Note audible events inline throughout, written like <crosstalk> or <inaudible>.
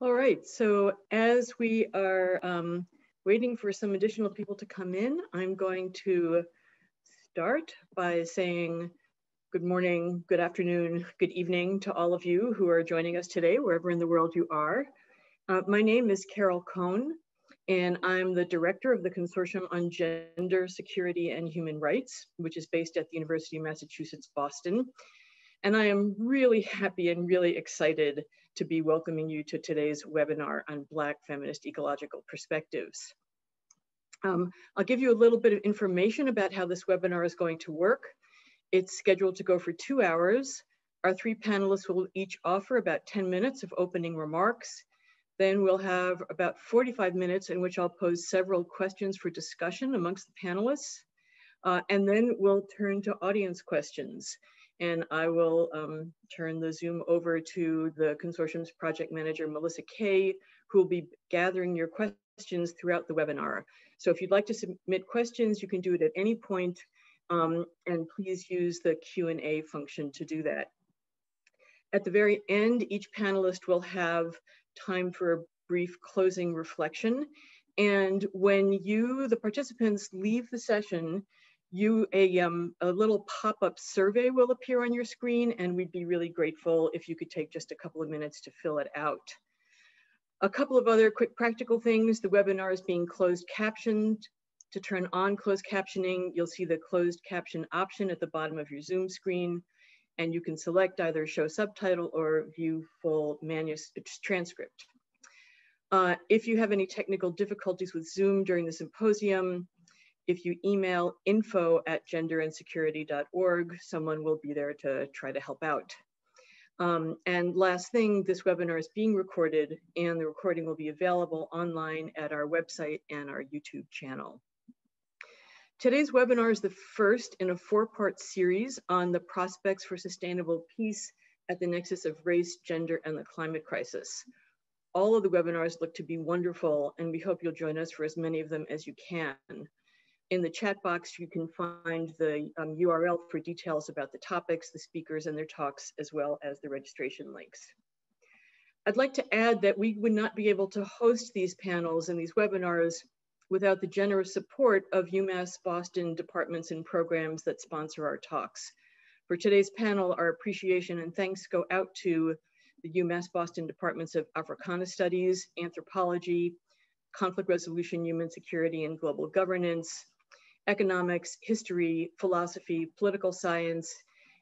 All right, so as we are um, waiting for some additional people to come in, I'm going to start by saying good morning, good afternoon, good evening to all of you who are joining us today, wherever in the world you are. Uh, my name is Carol Cohn, and I'm the director of the Consortium on Gender, Security, and Human Rights, which is based at the University of Massachusetts, Boston. And I am really happy and really excited to be welcoming you to today's webinar on Black feminist ecological perspectives. Um, I'll give you a little bit of information about how this webinar is going to work. It's scheduled to go for two hours. Our three panelists will each offer about 10 minutes of opening remarks. Then we'll have about 45 minutes in which I'll pose several questions for discussion amongst the panelists. Uh, and then we'll turn to audience questions and I will um, turn the Zoom over to the consortium's project manager, Melissa Kay, who will be gathering your questions throughout the webinar. So if you'd like to submit questions, you can do it at any point, um, and please use the Q&A function to do that. At the very end, each panelist will have time for a brief closing reflection. And when you, the participants, leave the session, you a, um, a little pop-up survey will appear on your screen and we'd be really grateful if you could take just a couple of minutes to fill it out. A couple of other quick practical things. The webinar is being closed captioned. To turn on closed captioning, you'll see the closed caption option at the bottom of your Zoom screen and you can select either show subtitle or view full manuscript transcript. Uh, if you have any technical difficulties with Zoom during the symposium, if you email info at genderandsecurity.org, someone will be there to try to help out. Um, and last thing, this webinar is being recorded and the recording will be available online at our website and our YouTube channel. Today's webinar is the first in a four-part series on the prospects for sustainable peace at the nexus of race, gender, and the climate crisis. All of the webinars look to be wonderful and we hope you'll join us for as many of them as you can. In the chat box, you can find the um, URL for details about the topics, the speakers and their talks, as well as the registration links. I'd like to add that we would not be able to host these panels and these webinars without the generous support of UMass Boston departments and programs that sponsor our talks. For today's panel, our appreciation and thanks go out to the UMass Boston Departments of Africana Studies, Anthropology, Conflict Resolution, Human Security, and Global Governance, economics, history, philosophy, political science,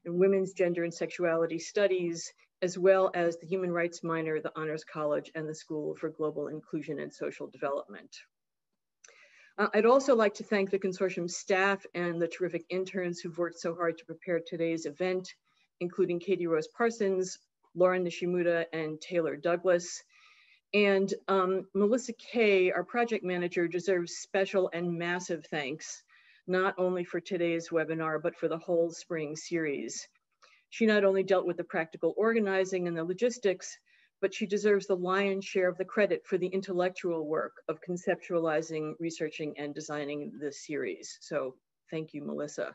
and women's gender and sexuality studies, as well as the human rights minor, the Honors College, and the School for Global Inclusion and Social Development. Uh, I'd also like to thank the consortium staff and the terrific interns who've worked so hard to prepare today's event, including Katie Rose Parsons, Lauren Nishimura, and Taylor Douglas. And um, Melissa Kay, our project manager, deserves special and massive thanks not only for today's webinar, but for the whole spring series. She not only dealt with the practical organizing and the logistics, but she deserves the lion's share of the credit for the intellectual work of conceptualizing, researching, and designing this series. So thank you, Melissa.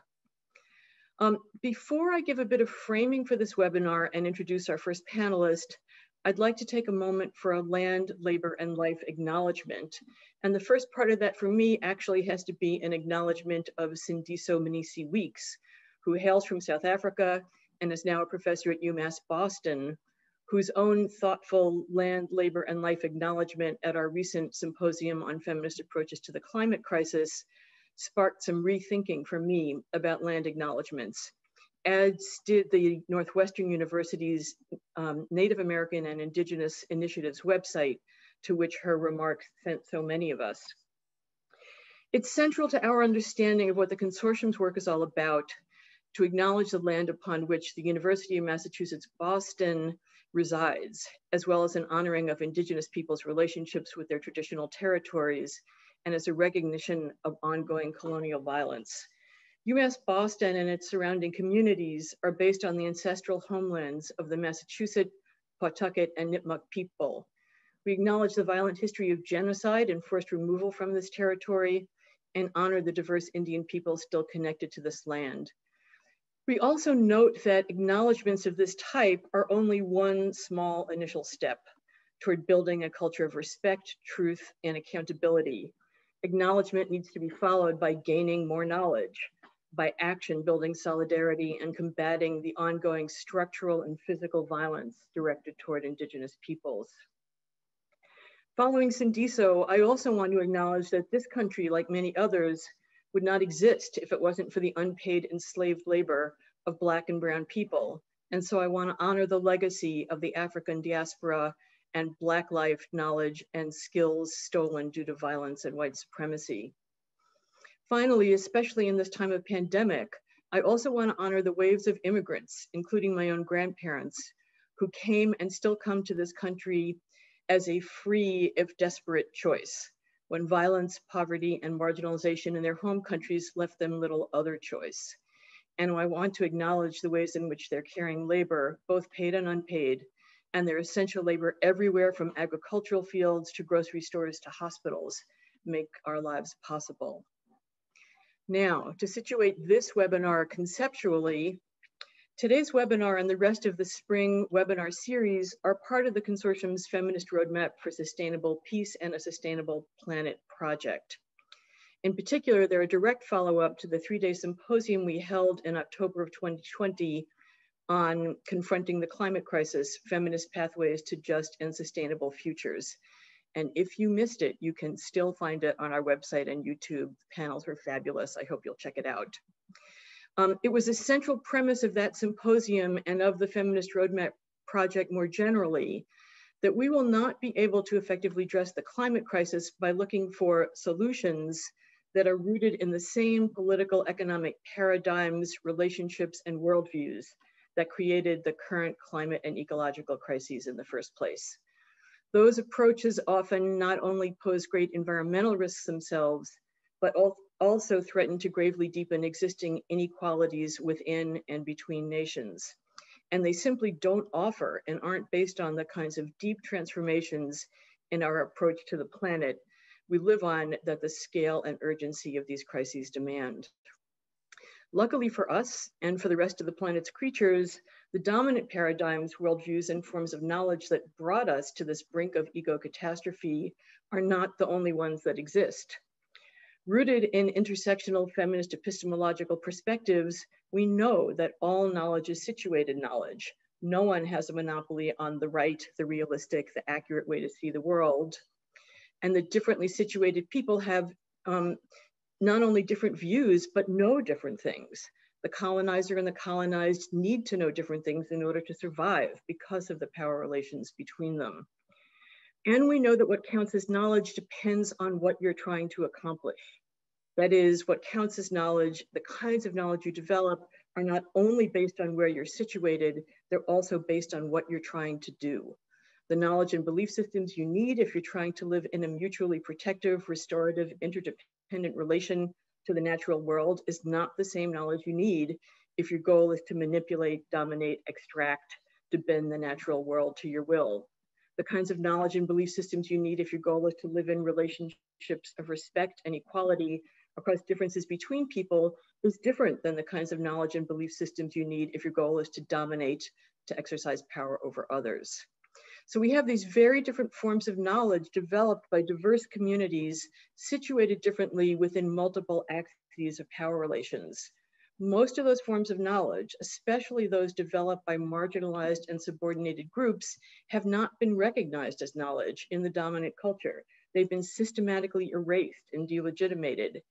Um, before I give a bit of framing for this webinar and introduce our first panelist, I'd like to take a moment for a land, labor, and life acknowledgement. And the first part of that for me actually has to be an acknowledgement of Sindiso Mnisi Weeks, who hails from South Africa and is now a professor at UMass Boston, whose own thoughtful land, labor, and life acknowledgement at our recent symposium on feminist approaches to the climate crisis sparked some rethinking for me about land acknowledgements as did the Northwestern University's um, Native American and Indigenous Initiatives website, to which her remarks sent so many of us. It's central to our understanding of what the consortium's work is all about to acknowledge the land upon which the University of Massachusetts Boston resides, as well as an honoring of Indigenous peoples' relationships with their traditional territories, and as a recognition of ongoing colonial violence. UMass Boston and its surrounding communities are based on the ancestral homelands of the Massachusetts, Pawtucket, and Nipmuc people. We acknowledge the violent history of genocide and forced removal from this territory and honor the diverse Indian people still connected to this land. We also note that acknowledgements of this type are only one small initial step toward building a culture of respect, truth, and accountability. Acknowledgement needs to be followed by gaining more knowledge, by action building solidarity and combating the ongoing structural and physical violence directed toward Indigenous peoples. Following Sindiso, I also want to acknowledge that this country, like many others, would not exist if it wasn't for the unpaid enslaved labor of Black and Brown people. And so I want to honor the legacy of the African diaspora and Black life knowledge and skills stolen due to violence and white supremacy. Finally, especially in this time of pandemic, I also want to honor the waves of immigrants, including my own grandparents, who came and still come to this country as a free, if desperate, choice when violence, poverty, and marginalization in their home countries left them little other choice. And I want to acknowledge the ways in which they're carrying labor, both paid and unpaid, and their essential labor everywhere from agricultural fields to grocery stores to hospitals make our lives possible. Now, to situate this webinar conceptually, Today's webinar and the rest of the spring webinar series are part of the consortium's Feminist Roadmap for Sustainable Peace and a Sustainable Planet project. In particular, they're a direct follow-up to the three-day symposium we held in October of 2020 on confronting the climate crisis, feminist pathways to just and sustainable futures. And if you missed it, you can still find it on our website and YouTube. The panels were fabulous. I hope you'll check it out. Um, it was a central premise of that symposium and of the Feminist Roadmap Project more generally that we will not be able to effectively address the climate crisis by looking for solutions that are rooted in the same political economic paradigms, relationships, and worldviews that created the current climate and ecological crises in the first place. Those approaches often not only pose great environmental risks themselves, but also threaten to gravely deepen existing inequalities within and between nations. And they simply don't offer and aren't based on the kinds of deep transformations in our approach to the planet we live on that the scale and urgency of these crises demand. Luckily for us and for the rest of the planet's creatures, the dominant paradigms, worldviews, and forms of knowledge that brought us to this brink of eco catastrophe are not the only ones that exist. Rooted in intersectional feminist epistemological perspectives, we know that all knowledge is situated knowledge. No one has a monopoly on the right, the realistic, the accurate way to see the world. And the differently situated people have um, not only different views, but know different things. The colonizer and the colonized need to know different things in order to survive because of the power relations between them. And we know that what counts as knowledge depends on what you're trying to accomplish. That is, what counts as knowledge, the kinds of knowledge you develop are not only based on where you're situated, they're also based on what you're trying to do. The knowledge and belief systems you need if you're trying to live in a mutually protective, restorative, interdependent relation to the natural world is not the same knowledge you need if your goal is to manipulate, dominate, extract, to bend the natural world to your will the kinds of knowledge and belief systems you need if your goal is to live in relationships of respect and equality across differences between people is different than the kinds of knowledge and belief systems you need if your goal is to dominate, to exercise power over others. So we have these very different forms of knowledge developed by diverse communities situated differently within multiple axes of power relations. Most of those forms of knowledge, especially those developed by marginalized and subordinated groups, have not been recognized as knowledge in the dominant culture. They've been systematically erased and delegitimated.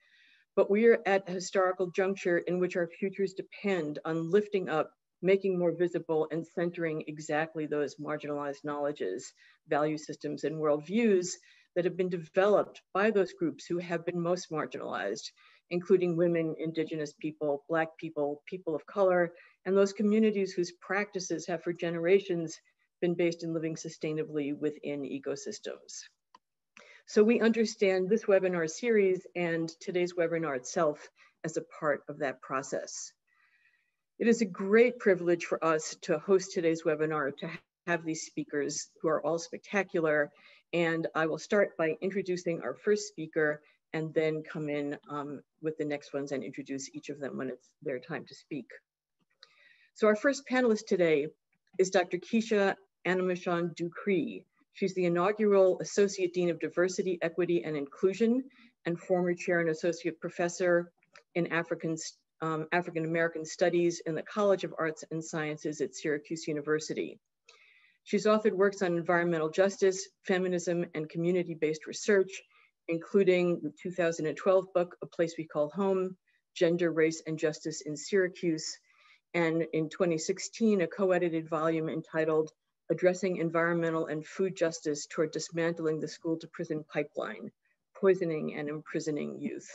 But we are at a historical juncture in which our futures depend on lifting up, making more visible, and centering exactly those marginalized knowledges, value systems, and worldviews that have been developed by those groups who have been most marginalized including women, indigenous people, black people, people of color, and those communities whose practices have for generations been based in living sustainably within ecosystems. So we understand this webinar series and today's webinar itself as a part of that process. It is a great privilege for us to host today's webinar, to have these speakers who are all spectacular. And I will start by introducing our first speaker, and then come in um, with the next ones and introduce each of them when it's their time to speak. So our first panelist today is Dr. Kishi Animashaun Ducre. She's the inaugural Associate Dean of Diversity, Equity, and Inclusion and former chair and associate professor in African, um, African American Studies in the College of Arts and Sciences at Syracuse University. She's authored works on environmental justice, feminism, and community-based research, including the 2012 book, A Place We Call Home, Gender, Race, and Justice in Syracuse, and in 2016, a co-edited volume entitled Addressing Environmental and Food Justice Toward Dismantling the School to Prison Pipeline, Poisoning and Imprisoning Youth.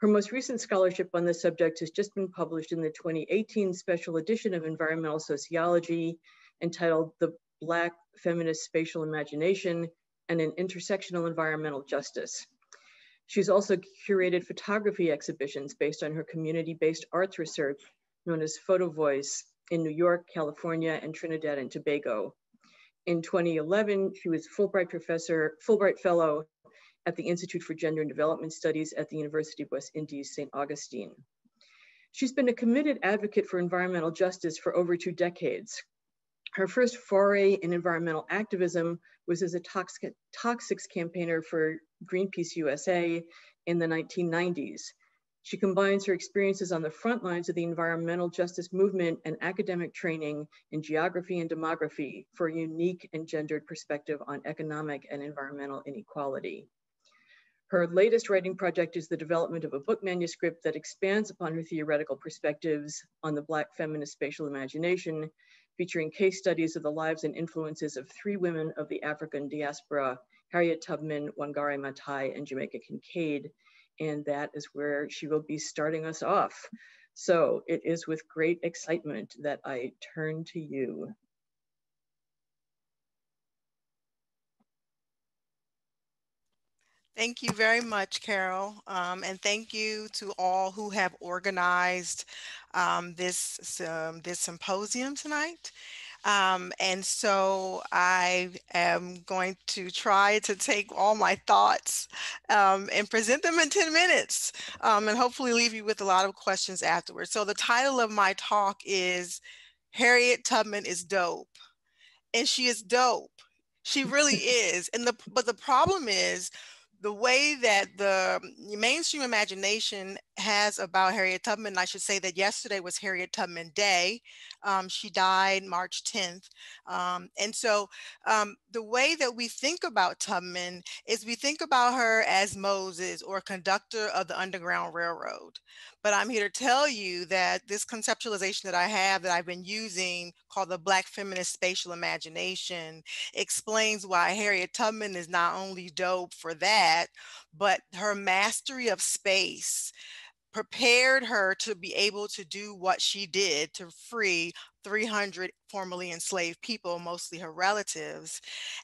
Her most recent scholarship on this subject has just been published in the 2018 special edition of Environmental Sociology entitled The Black Feminist Spatial Imagination and an Intersectional Environmental Justice. She's also curated photography exhibitions based on her community-based arts research known as Photo Voice in New York, California, and Trinidad and Tobago. In 2011, she was Fulbright Professor, Fulbright Fellow at the Institute for Gender and Development Studies at the University of West Indies, St. Augustine. She's been a committed advocate for environmental justice for over two decades, her first foray in environmental activism was as a toxic, toxics campaigner for Greenpeace USA in the 1990s. She combines her experiences on the front lines of the environmental justice movement and academic training in geography and demography for a unique and gendered perspective on economic and environmental inequality. Her latest writing project is the development of a book manuscript that expands upon her theoretical perspectives on the Black feminist spatial imagination featuring case studies of the lives and influences of three women of the African diaspora, Harriet Tubman, Wangari Maathai, and Jamaica Kincaid. And that is where she will be starting us off. So it is with great excitement that I turn to you. Thank you very much, Carol. Um, and thank you to all who have organized um, this, um, this symposium tonight. Um, and so I am going to try to take all my thoughts um, and present them in 10 minutes um, and hopefully leave you with a lot of questions afterwards. So the title of my talk is Harriet Tubman is Dope. And she is dope. She really <laughs> is. And the but the problem is the way that the um, mainstream imagination has about Harriet Tubman, I should say that yesterday was Harriet Tubman Day. Um, she died March 10th. Um, and so um, the way that we think about Tubman is we think about her as Moses or conductor of the Underground Railroad. But I'm here to tell you that this conceptualization that I have that I've been using called the Black Feminist Spatial Imagination explains why Harriet Tubman is not only dope for that, but her mastery of space prepared her to be able to do what she did to free 300 formerly enslaved people, mostly her relatives.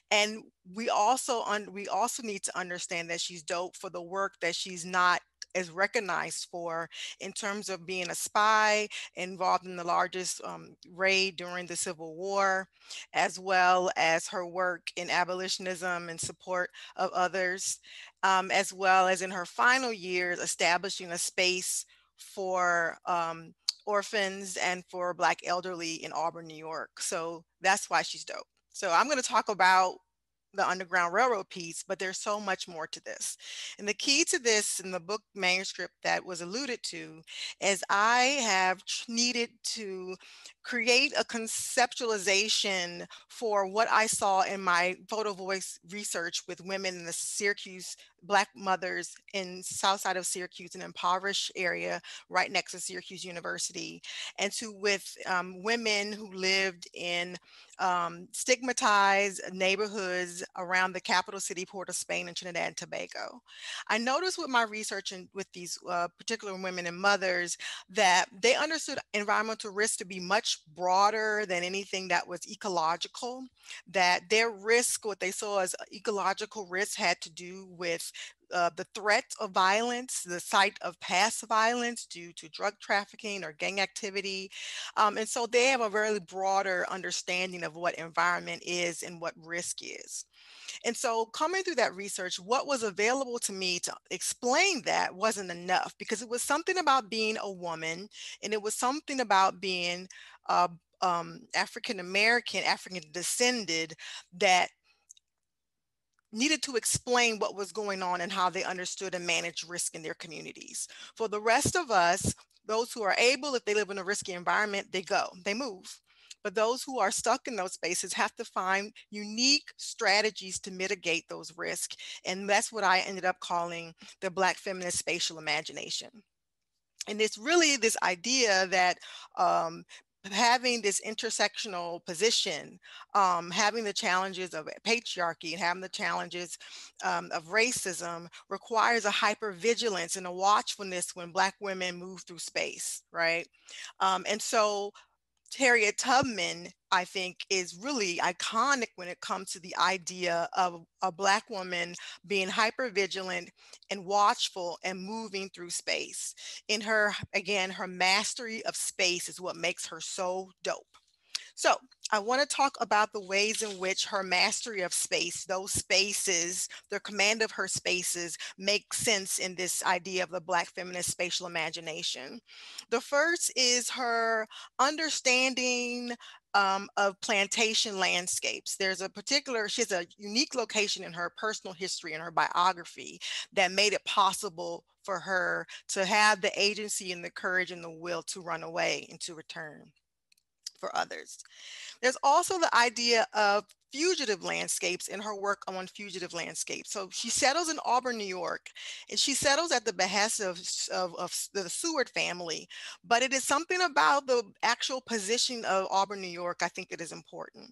And we also un- we also need to understand that she's dope for the work that she's not is recognized for in terms of being a spy involved in the largest um, raid during the Civil War, as well as her work in abolitionism and support of others, um, as well as in her final years establishing a space for um, orphans and for Black elderly in Auburn, New York. So that's why she's dope. So I'm going to talk about the Underground Railroad piece, but there's so much more to this. And the key to this in the book manuscript that was alluded to is I have needed to create a conceptualization for what I saw in my photo voice research with women in the Syracuse Black mothers in south side of Syracuse, an impoverished area right next to Syracuse University, and to with um, women who lived in um, stigmatized neighborhoods around the capital city, Port of Spain and Trinidad and Tobago. I noticed with my research and with these uh, particular women and mothers that they understood environmental risk to be much broader than anything that was ecological, that their risk, what they saw as ecological risk had to do with uh, the threat of violence, the site of past violence due to drug trafficking or gang activity. Um, and so they have a very broader understanding of what environment is and what risk is. And so coming through that research, what was available to me to explain that wasn't enough because it was something about being a woman and it was something about being uh, um, African American, African descended that needed to explain what was going on and how they understood and managed risk in their communities. For the rest of us, those who are able, if they live in a risky environment, they go, they move. But those who are stuck in those spaces have to find unique strategies to mitigate those risks. And that's what I ended up calling the Black feminist spatial imagination. And it's really this idea that um, having this intersectional position, um, having the challenges of patriarchy and having the challenges um, of racism requires a hypervigilance and a watchfulness when Black women move through space, right? Um, and so Harriet Tubman, I think, is really iconic when it comes to the idea of a Black woman being hyper vigilant and watchful and moving through space. In her, again, her mastery of space is what makes her so dope. So I want to talk about the ways in which her mastery of space, those spaces, the command of her spaces make sense in this idea of the Black feminist spatial imagination. The first is her understanding um, of plantation landscapes. There's a particular, she has a unique location in her personal history and her biography that made it possible for her to have the agency and the courage and the will to run away and to return for others. There's also the idea of fugitive landscapes in her work on fugitive landscapes. So she settles in Auburn, New York, and she settles at the behest of, of, of, the Seward family. But it is something about the actual position of Auburn, New York, I think it is important.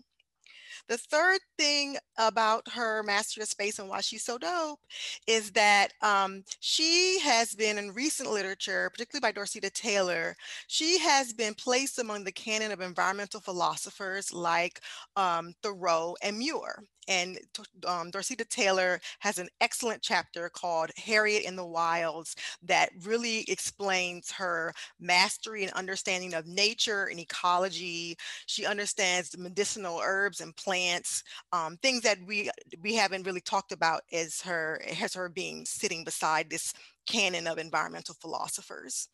The third thing about her master of space and why she's so dope is that um, she has been in recent literature, particularly by Dorceta Taylor, she has been placed among the canon of environmental philosophers like um, Thoreau and Muir. And um, Taylor has an excellent chapter called Harriet in the Wilds that really explains her mastery and understanding of nature and ecology. She understands medicinal herbs and plants, um, things that we we haven't really talked about as her as her being sitting beside this canon of environmental philosophers.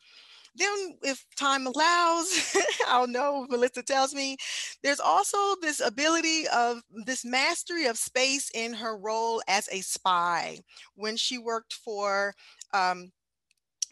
Then, if time allows, <laughs> I'll know Melissa tells me, there's also this ability of this mastery of space in her role as a spy. When she worked for um,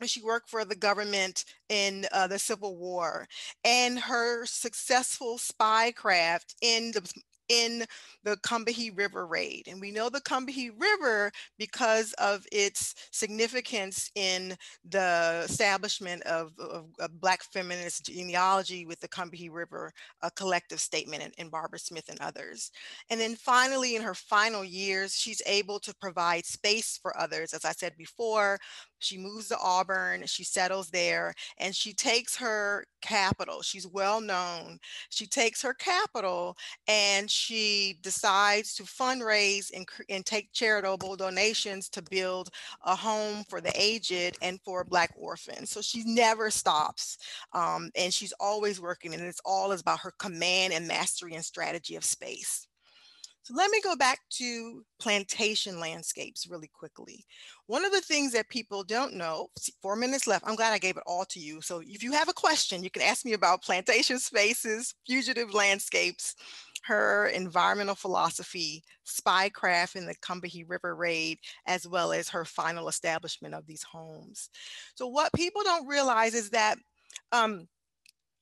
she worked for the government in uh, the Civil War, and her successful spycraft in the in the Combahee River raid. And we know the Combahee River because of its significance in the establishment of, of, of Black feminist genealogy with the Combahee River a collective statement and Barbara Smith and others. And then finally, in her final years, she's able to provide space for others. As I said before, she moves to Auburn, she settles there, and she takes her capital. She's well known. She takes her capital and she decides to fundraise and, and take charitable donations to build a home for the aged and for Black orphans. So she never stops um, and she's always working, and it's all about her command and mastery and strategy of space. So let me go back to plantation landscapes really quickly. One of the things that people don't know, four minutes left, I'm glad I gave it all to you. So if you have a question, you can ask me about plantation spaces, fugitive landscapes, her environmental philosophy, spycraft in the Combahee River raid, as well as her final establishment of these homes. So what people don't realize is that um,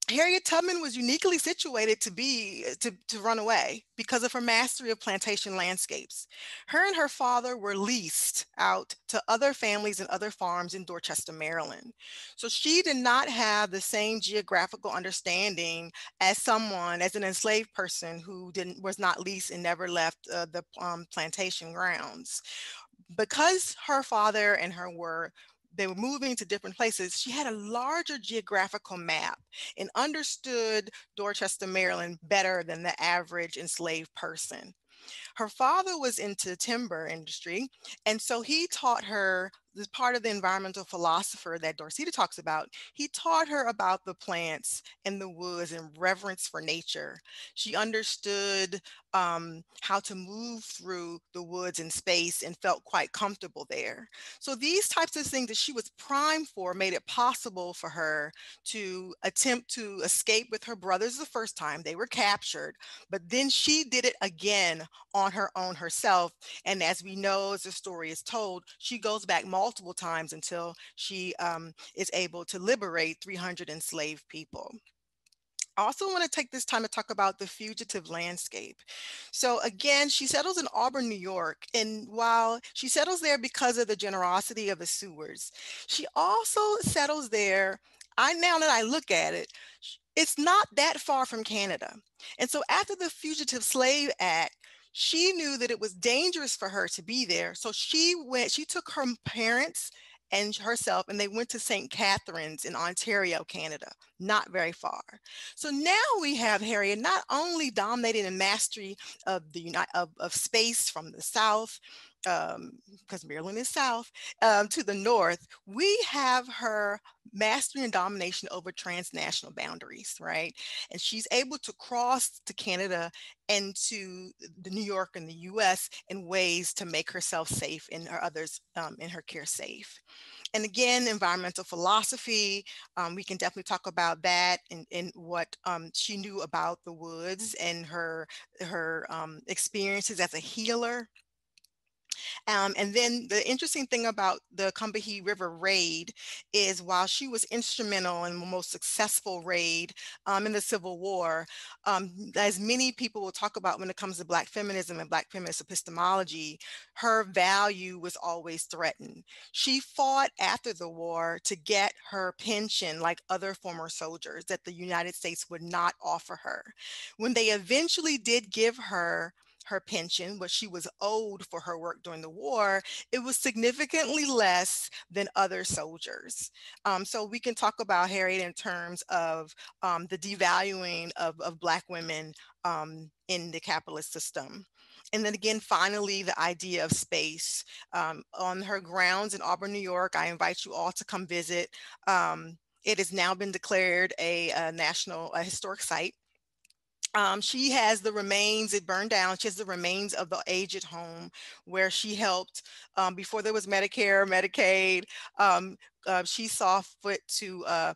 Harriet Tubman was uniquely situated to be to, to run away because of her mastery of plantation landscapes. Her and her father were leased out to other families and other farms in Dorchester, Maryland. So she did not have the same geographical understanding as someone, as an enslaved person who didn't was not leased and never left uh, the um, plantation grounds. Because her father and her were they were moving to different places, she had a larger geographical map and understood Dorchester, Maryland better than the average enslaved person. Her father was into timber industry, and so he taught her this part of the environmental philosopher that Dorceta talks about, he taught her about the plants and the woods and reverence for nature. She understood um, how to move through the woods and space and felt quite comfortable there. So these types of things that she was primed for made it possible for her to attempt to escape with her brothers the first time. They were captured, but then she did it again on on her own herself. And as we know, as the story is told, she goes back multiple times until she um, is able to liberate 300 enslaved people. I also want to take this time to talk about the fugitive landscape. So again, she settles in Auburn, New York. And while she settles there because of the generosity of the Sewards, she also settles there, I now that I look at it, it's not that far from Canada. And so after the Fugitive Slave Act, she knew that it was dangerous for her to be there. So she went, she took her parents and herself, and they went to St. Catharines in Ontario, Canada, not very far. So now we have Harriet not only dominating and mastery of the of, of space from the south, because um, Maryland is south, um, to the north, we have her mastery and domination over transnational boundaries, right? And she's able to cross to Canada and to the New York and the US in ways to make herself safe and her others um, in her care safe. And again, environmental philosophy, um, we can definitely talk about that and, and what um, she knew about the woods and her, her um, experiences as a healer um, and then the interesting thing about the Combahee River raid is while she was instrumental in the most successful raid um, in the Civil War, um, as many people will talk about when it comes to Black feminism and Black feminist epistemology, her value was always threatened. She fought after the war to get her pension like other former soldiers that the United States would not offer her. When they eventually did give her her pension, what she was owed for her work during the war, it was significantly less than other soldiers. Um, so we can talk about Harriet in terms of um, the devaluing of, of Black women um, in the capitalist system. And then again, finally, the idea of space. Um, on her grounds in Auburn, New York, I invite you all to come visit. Um, it has now been declared a, a national a historic site. Um, she has the remains, it burned down. She has the remains of the aged home where she helped um, before there was Medicare, Medicaid. Um, uh, she saw fit to, uh,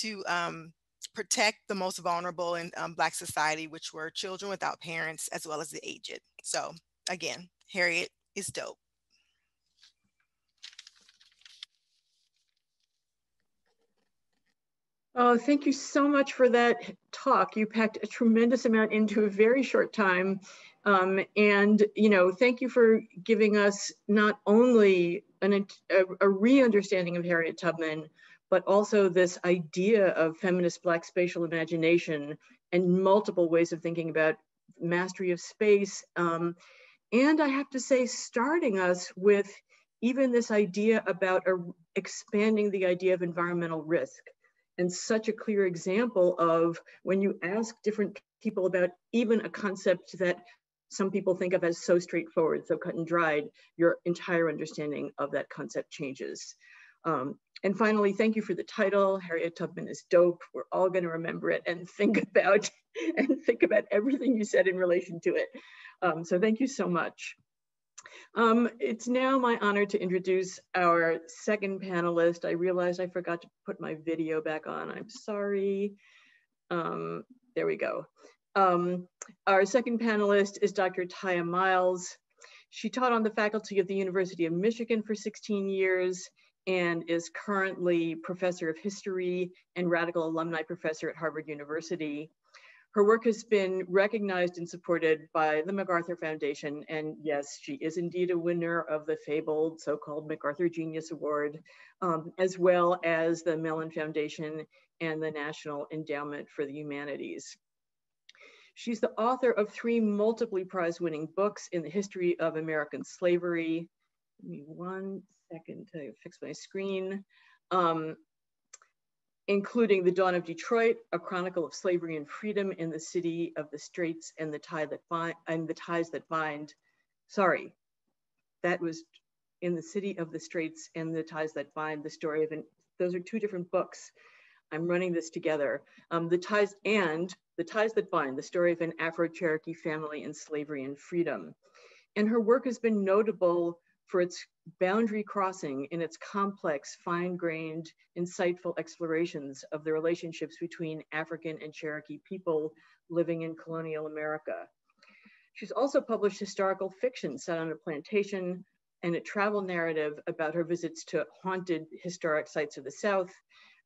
to um, protect the most vulnerable in um, Black society, which were children without parents, as well as the aged. So again, Harriet is dope. Oh, thank you so much for that talk. You packed a tremendous amount into a very short time. Um, and, you know, thank you for giving us not only an, a, a re-understanding of Harriet Tubman, but also this idea of feminist Black spatial imagination and multiple ways of thinking about mastery of space. Um, and I have to say, starting us with even this idea about a, expanding the idea of environmental risk and such a clear example of when you ask different people about even a concept that some people think of as so straightforward, so cut and dried, your entire understanding of that concept changes. Um, and finally, thank you for the title. Harriet Tubman is dope. We're all going to remember it and think <laughs> about and think about everything you said in relation to it. Um, so thank you so much. Um, it's now my honor to introduce our second panelist. I realized I forgot to put my video back on. I'm sorry. Um, there we go. Um, our second panelist is Dr. Tiya Miles. She taught on the faculty of the University of Michigan for 16 years and is currently professor of history and radical alumni professor at Harvard University. Her work has been recognized and supported by the MacArthur Foundation. And yes, she is indeed a winner of the fabled so-called MacArthur Genius Award, um, as well as the Mellon Foundation and the National Endowment for the Humanities. She's the author of three multiply prize winning books in the history of American slavery. Give me one second to fix my screen. Um, including The Dawn of Detroit, a chronicle of slavery and freedom in the city of the straits and the tie that and the ties that bind. Sorry, that was in the city of the straits and the ties that bind the story of an, those are two different books. I'm running this together. Um, the ties and the ties that bind, the story of an Afro-Cherokee family in slavery and freedom. And her work has been notable for its boundary crossing in its complex, fine-grained, insightful explorations of the relationships between African and Cherokee people living in colonial America. She's also published historical fiction set on a plantation and a travel narrative about her visits to haunted historic sites of the South,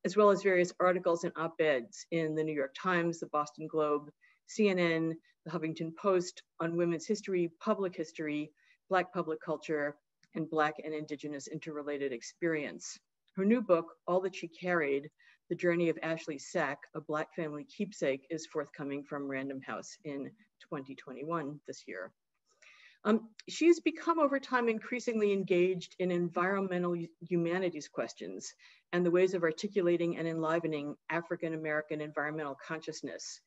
as well as various articles and op-eds in the New York Times, the Boston Globe, CNN, the Huffington Post on women's history, public history, Black public culture, and Black and Indigenous interrelated experience. Her new book, All That She Carried, The Journey of Ashley's Sack, a Black family keepsake, is forthcoming from Random House in 2021 this year. Um, she's become over time increasingly engaged in environmental humanities questions and the ways of articulating and enlivening African American environmental consciousness.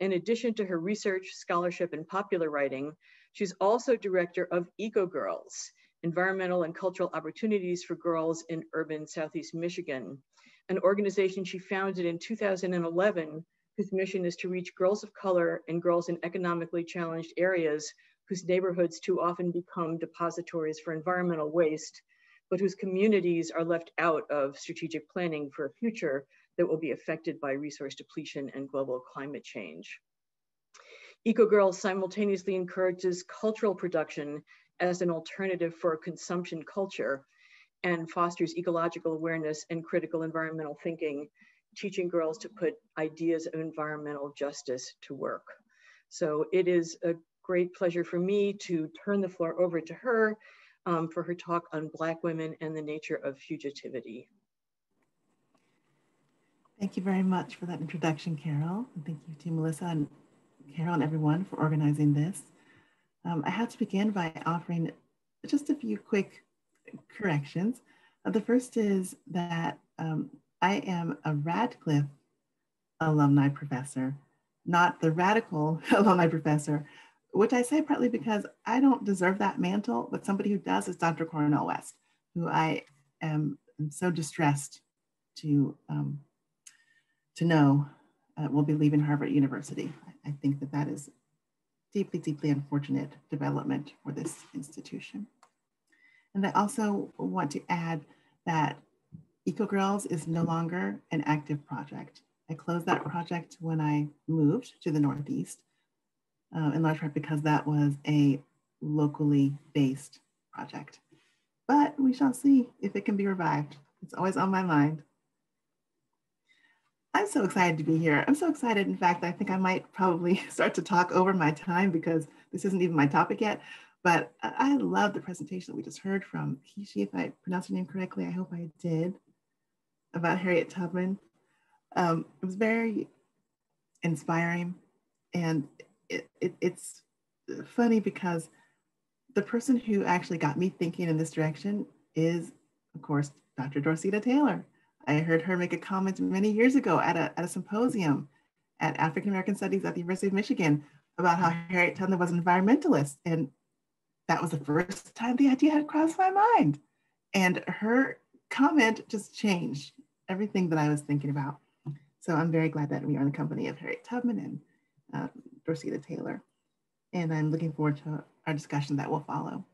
In addition to her research, scholarship, and popular writing, she's also director of Eco Girls, Environmental and Cultural Opportunities for Girls in Urban Southeast Michigan, an organization she founded in 2011 whose mission is to reach girls of color and girls in economically challenged areas whose neighborhoods too often become depositories for environmental waste, but whose communities are left out of strategic planning for a future that will be affected by resource depletion and global climate change. EcoGirls simultaneously encourages cultural production as an alternative for consumption culture and fosters ecological awareness and critical environmental thinking teaching girls to put ideas of environmental justice to work. So it is a great pleasure for me to turn the floor over to her um, for her talk on Black women and the nature of fugitivity. Thank you very much for that introduction, Carol. And thank you to Melissa and Carol and everyone for organizing this. Um, I have to begin by offering just a few quick corrections. Uh, the first is that um, I am a Radcliffe alumni professor, not the radical <laughs> alumni professor, which I say partly because I don't deserve that mantle, but somebody who does is Dr. Cornel West, who I am, am so distressed to, um, to know uh, will be leaving Harvard University. I, I think that that is deeply, deeply unfortunate development for this institution. And I also want to add that EcoGirls is no longer an active project. I closed that project when I moved to the Northeast, uh, in large part because that was a locally based project. But we shall see if it can be revived. It's always on my mind. I'm so excited to be here. I'm so excited. In fact, I think I might probably <laughs> start to talk over my time because this isn't even my topic yet. But I love the presentation that we just heard from Kishi. If I pronounced her name correctly, I hope I did about Harriet Tubman. Um, it was very inspiring. And it, it, it's funny because the person who actually got me thinking in this direction is, of course, Dr. Dorceta Taylor. I heard her make a comment many years ago at a, at a symposium at African American Studies at the University of Michigan about how Harriet Tubman was an environmentalist. And that was the first time the idea had crossed my mind. And her comment just changed everything that I was thinking about. So I'm very glad that we are in the company of Harriet Tubman and uh, Dorceta Taylor. And I'm looking forward to our discussion that will follow.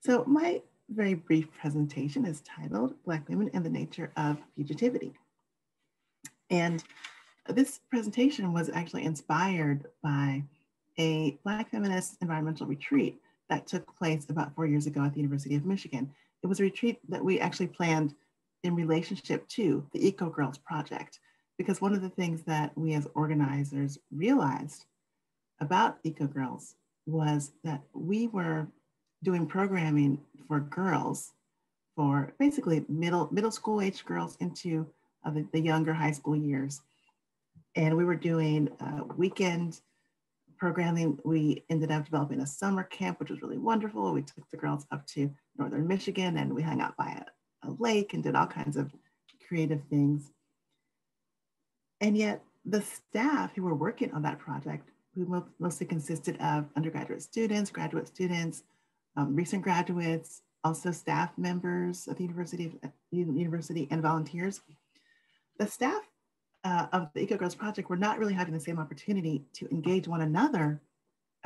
So my very brief presentation is titled Black Women and the Nature of Fugitivity. And this presentation was actually inspired by a Black feminist environmental retreat that took place about four years ago at the University of Michigan. It was a retreat that we actually planned in relationship to the Eco Girls Project. Because one of the things that we as organizers realized about Eco Girls was that we were doing programming for girls, for basically middle, middle school age girls into uh, the, the, younger high school years. And we were doing uh, weekend programming. We ended up developing a summer camp, which was really wonderful. We took the girls up to Northern Michigan and we hung out by a a lake and did all kinds of creative things. And yet the staff who were working on that project, who mostly consisted of undergraduate students, graduate students, um, recent graduates, also staff members of the university, university and volunteers, the staff uh, of the Eco Girls Project were not really having the same opportunity to engage one another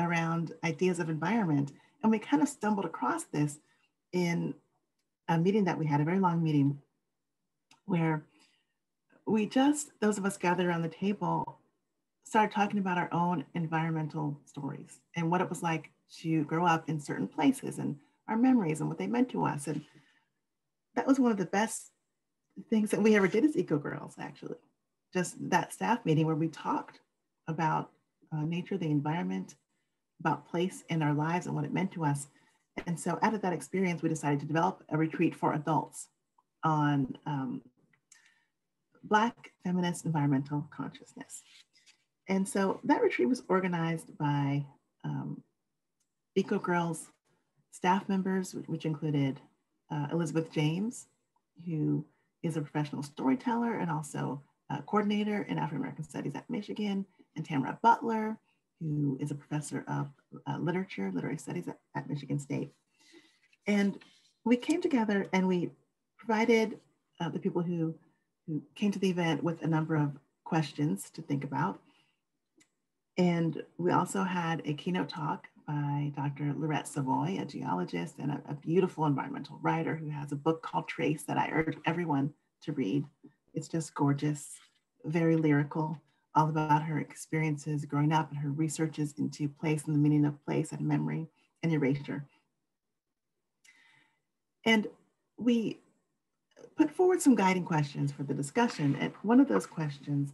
around ideas of environment. And we kind of stumbled across this in a meeting that we had, a very long meeting, where we just, those of us gathered around the table, started talking about our own environmental stories and what it was like to grow up in certain places and our memories and what they meant to us. And that was one of the best things that we ever did as Eco Girls, actually. Just that staff meeting where we talked about uh, nature, the environment, about place in our lives and what it meant to us. And so out of that experience, we decided to develop a retreat for adults on um, Black feminist environmental consciousness. And so that retreat was organized by um, Eco Girls staff members, which included uh, Elizabeth James, who is a professional storyteller and also coordinator in African American Studies at Michigan, and Tamara Butler, who is a professor of uh, literature, literary studies at, at Michigan State. And we came together and we provided uh, the people who, who came to the event with a number of questions to think about. And we also had a keynote talk by Dr. Lauret Savoy, a geologist and a, a, beautiful environmental writer who has a book called Trace that I urge everyone to read. It's just gorgeous, very lyrical, all about her experiences growing up and her researches into place and the meaning of place and memory and erasure. And we put forward some guiding questions for the discussion. And one of those questions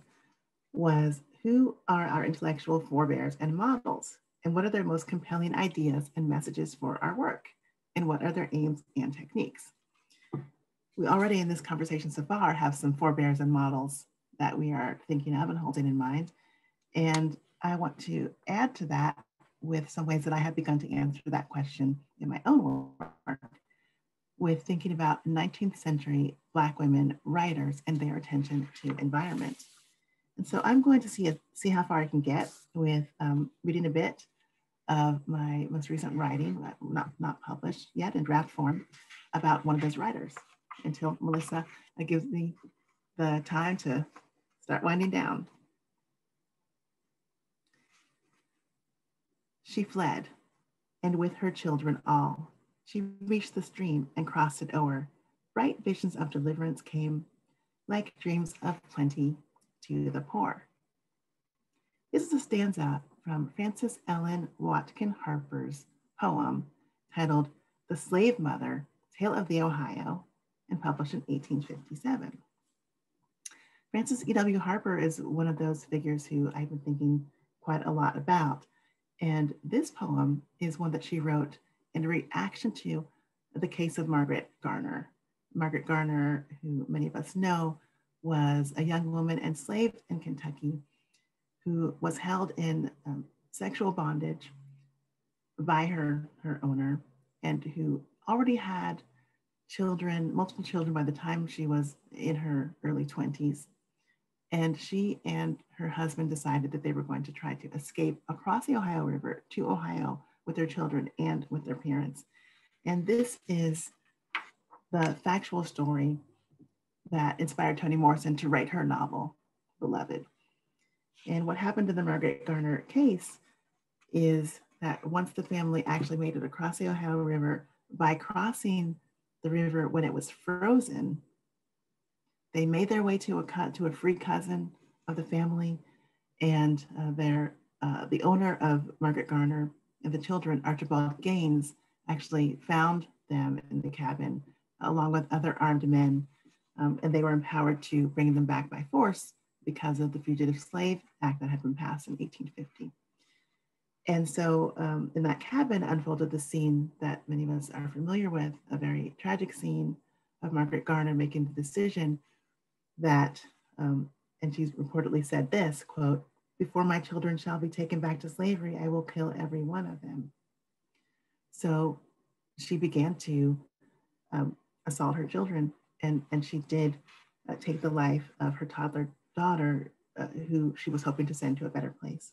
was, who are our intellectual forebears and models? And what are their most compelling ideas and messages for our work? And what are their aims and techniques? We already in this conversation so far have some forebears and models that we are thinking of and holding in mind. And I want to add to that with some ways that I have begun to answer that question in my own work with thinking about 19th century Black women writers and their attention to environment. And so I'm going to see, see how far I can get with um, reading a bit of my most recent writing, not, not published yet in draft form, about one of those writers until Melissa uh, gives me the time to start winding down. She fled, and with her children all. She reached the stream and crossed it o'er. Bright visions of deliverance came, like dreams of plenty to the poor. This is a stanza from Frances Ellen Watkins Harper's poem titled The Slave Mother, Tale of the Ohio, and published in 1857. Frances E.W. Harper is one of those figures who I've been thinking quite a lot about. And this poem is one that she wrote in reaction to the case of Margaret Garner. Margaret Garner, who many of us know, was a young woman enslaved in Kentucky who was held in um, sexual bondage by her, her owner and who already had children, multiple children by the time she was in her early 20s. And she and her husband decided that they were going to try to escape across the Ohio River to Ohio with their children and with their parents. And this is the factual story that inspired Toni Morrison to write her novel, Beloved. And what happened in the Margaret Garner case is that once the family actually made it across the Ohio River, by crossing the river when it was frozen, they made their way to a to a free cousin of the family, and uh, their uh, the owner of Margaret Garner and the children, Archibald Gaines, actually found them in the cabin along with other armed men, um, and they were empowered to bring them back by force because of the Fugitive Slave Act that had been passed in 1850. And so um, in that cabin unfolded the scene that many of us are familiar with, a very tragic scene of Margaret Garner making the decision that, um, and she's reportedly said this, quote, before my children shall be taken back to slavery, I will kill every one of them. So she began to um, assault her children, and, and she did uh, take the life of her toddler daughter, uh, who she was hoping to send to a better place.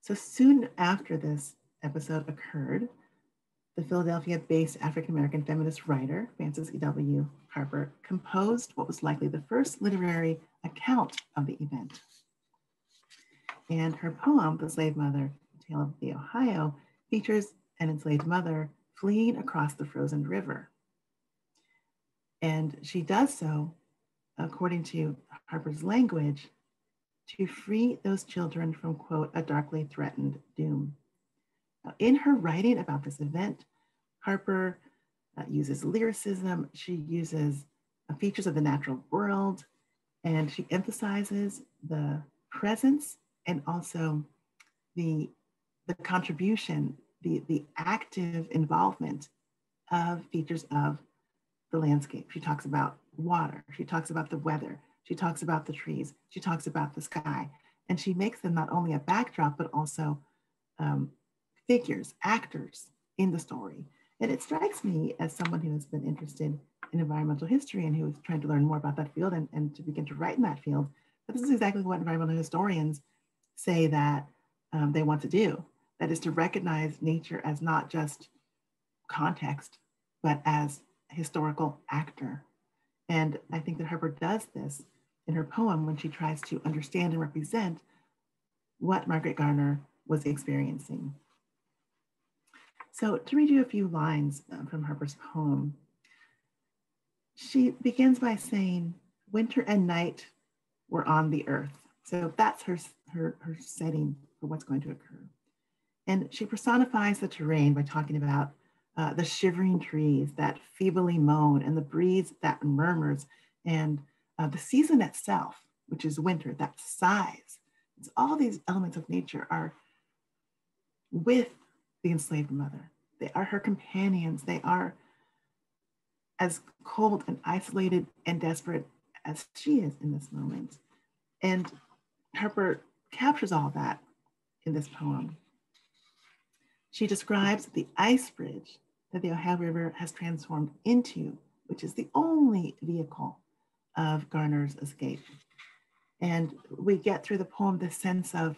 So soon after this episode occurred, the Philadelphia based African American feminist writer, Frances E.W. Harper, composed what was likely the first literary account of the event. And her poem, The Slave Mother, Tale of the Ohio, features an enslaved mother fleeing across the frozen river. And she does so, according to Harper's language, to free those children from, quote, a darkly threatened doom. Now, in her writing about this event, Harper uh, uses lyricism, she uses uh, features of the natural world, and she emphasizes the presence and also the, the contribution, the, the active involvement of features of the landscape. She talks about water, she talks about the weather, she talks about the trees, she talks about the sky, and she makes them not only a backdrop, but also um, figures, actors in the story. And it strikes me as someone who has been interested in environmental history and who is trying to learn more about that field and, and to begin to write in that field, that this is exactly what environmental historians say that um, they want to do. That is to recognize nature as not just context, but as historical actor. And I think that Harper does this in her poem when she tries to understand and represent what Margaret Garner was experiencing. So to read you a few lines uh, from Harper's poem, she begins by saying, winter and night were on the earth. So that's her, her, her setting for what's going to occur. And she personifies the terrain by talking about uh, the shivering trees that feebly moan and the breeze that murmurs and uh, the season itself, which is winter, that sighs. It's all these elements of nature are with the enslaved mother. They are her companions. They are as cold and isolated and desperate as she is in this moment. And Harper captures all that in this poem. She describes the ice bridge that the Ohio River has transformed into, which is the only vehicle of Garner's escape. And we get through the poem this sense of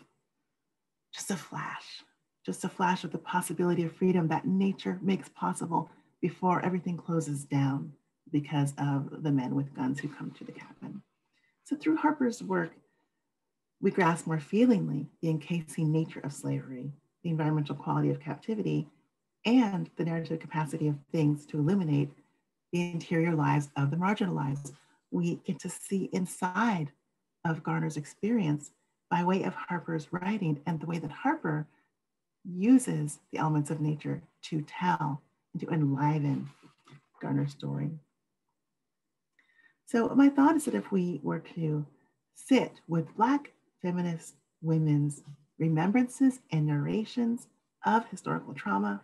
just a flash, just a flash of the possibility of freedom that nature makes possible before everything closes down because of the men with guns who come to the cabin. So through Harper's work, we grasp more feelingly the encasing nature of slavery, the environmental quality of captivity, and the narrative capacity of things to illuminate the interior lives of the marginalized. We get to see inside of Garner's experience by way of Harper's writing and the way that Harper uses the elements of nature to tell and to enliven Garner's story. So my thought is that if we were to sit with Black feminist women's remembrances and narrations of historical trauma,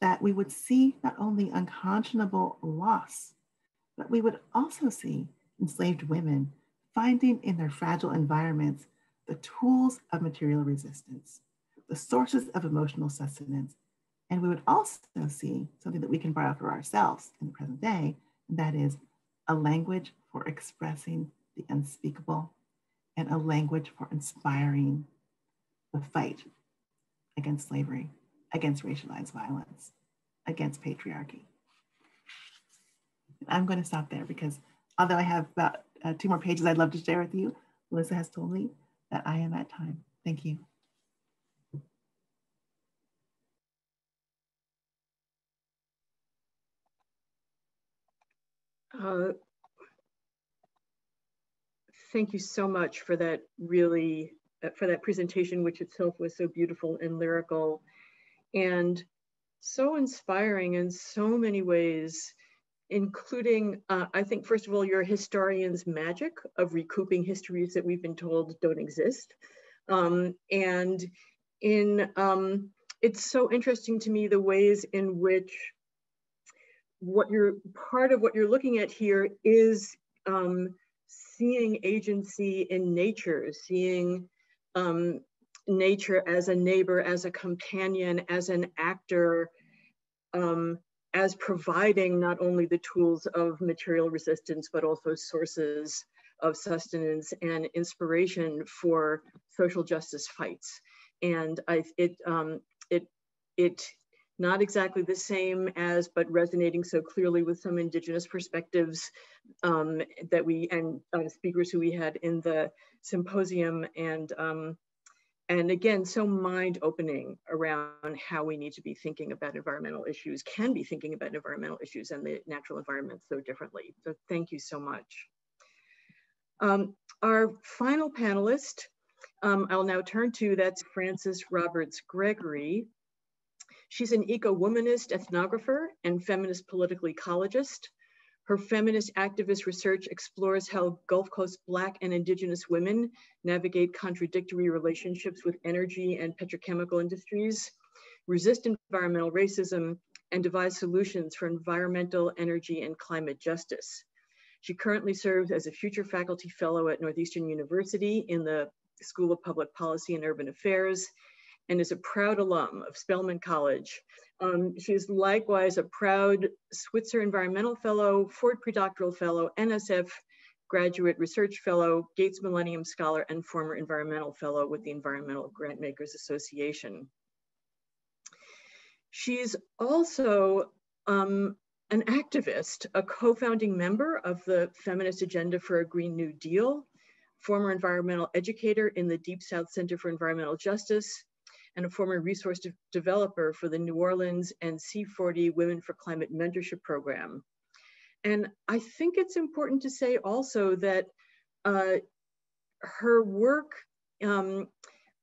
that we would see not only unconscionable loss, but we would also see enslaved women finding in their fragile environments the tools of material resistance, the sources of emotional sustenance. And we would also see something that we can borrow for ourselves in the present day, and that is a language for expressing the unspeakable and a language for inspiring the fight against slavery, against racialized violence, against patriarchy. I'm going to stop there because although I have about uh, two more pages I'd love to share with you, Melissa has told me that I am at time. Thank you. Uh, thank you so much for that really, uh, for that presentation, which itself was so beautiful and lyrical and so inspiring in so many ways, including, uh, I think, first of all, your historian's magic of recouping histories that we've been told don't exist. Um, and in, um, it's so interesting to me the ways in which what you're part of what you're looking at here is um, seeing agency in nature, seeing um, nature as a neighbor, as a companion, as an actor, um, as providing not only the tools of material resistance, but also sources of sustenance and inspiration for social justice fights. And I, it, um, it, it not exactly the same as, but resonating so clearly with some indigenous perspectives um, that we, and uh, speakers who we had in the symposium and um, and again, so mind opening around how we need to be thinking about environmental issues, can be thinking about environmental issues and the natural environment so differently. So thank you so much. Um, our final panelist, um, I'll now turn to, that's Frances Roberts Gregory. She's an eco-womanist ethnographer and feminist political ecologist. Her feminist activist research explores how Gulf Coast Black and Indigenous women navigate contradictory relationships with energy and petrochemical industries, resist environmental racism, and devise solutions for environmental, energy, and climate justice. She currently serves as a future faculty fellow at Northeastern University in the School of Public Policy and Urban Affairs and is a proud alum of Spelman College, um, she is likewise a proud Switzer Environmental Fellow, Ford Predoctoral Fellow, NSF Graduate Research Fellow, Gates Millennium Scholar, and former Environmental Fellow with the Environmental Grantmakers Association. She's also um, an activist, a co-founding member of the Feminist Agenda for a Green New Deal, former environmental educator in the Deep South Center for Environmental Justice, and a former resource de developer for the New Orleans and C40 Women for Climate Mentorship Program. And I think it's important to say also that uh, her work, um,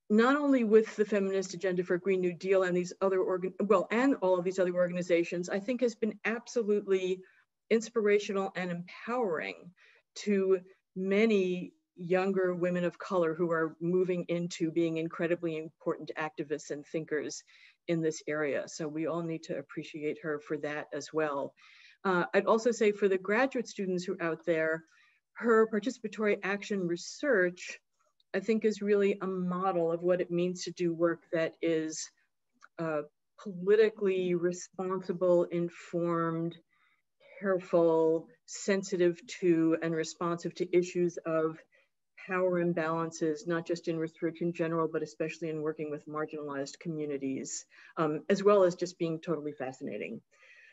not only with the Feminist Agenda for Green New Deal and these other organ, well, and all of these other organizations, I think has been absolutely inspirational and empowering to many younger women of color who are moving into being incredibly important activists and thinkers in this area. So we all need to appreciate her for that as well. Uh, I'd also say for the graduate students who are out there, her participatory action research, I think is really a model of what it means to do work that is uh, politically responsible, informed, careful, sensitive to, and responsive to issues of power imbalances, not just in research in general, but especially in working with marginalized communities, um, as well as just being totally fascinating.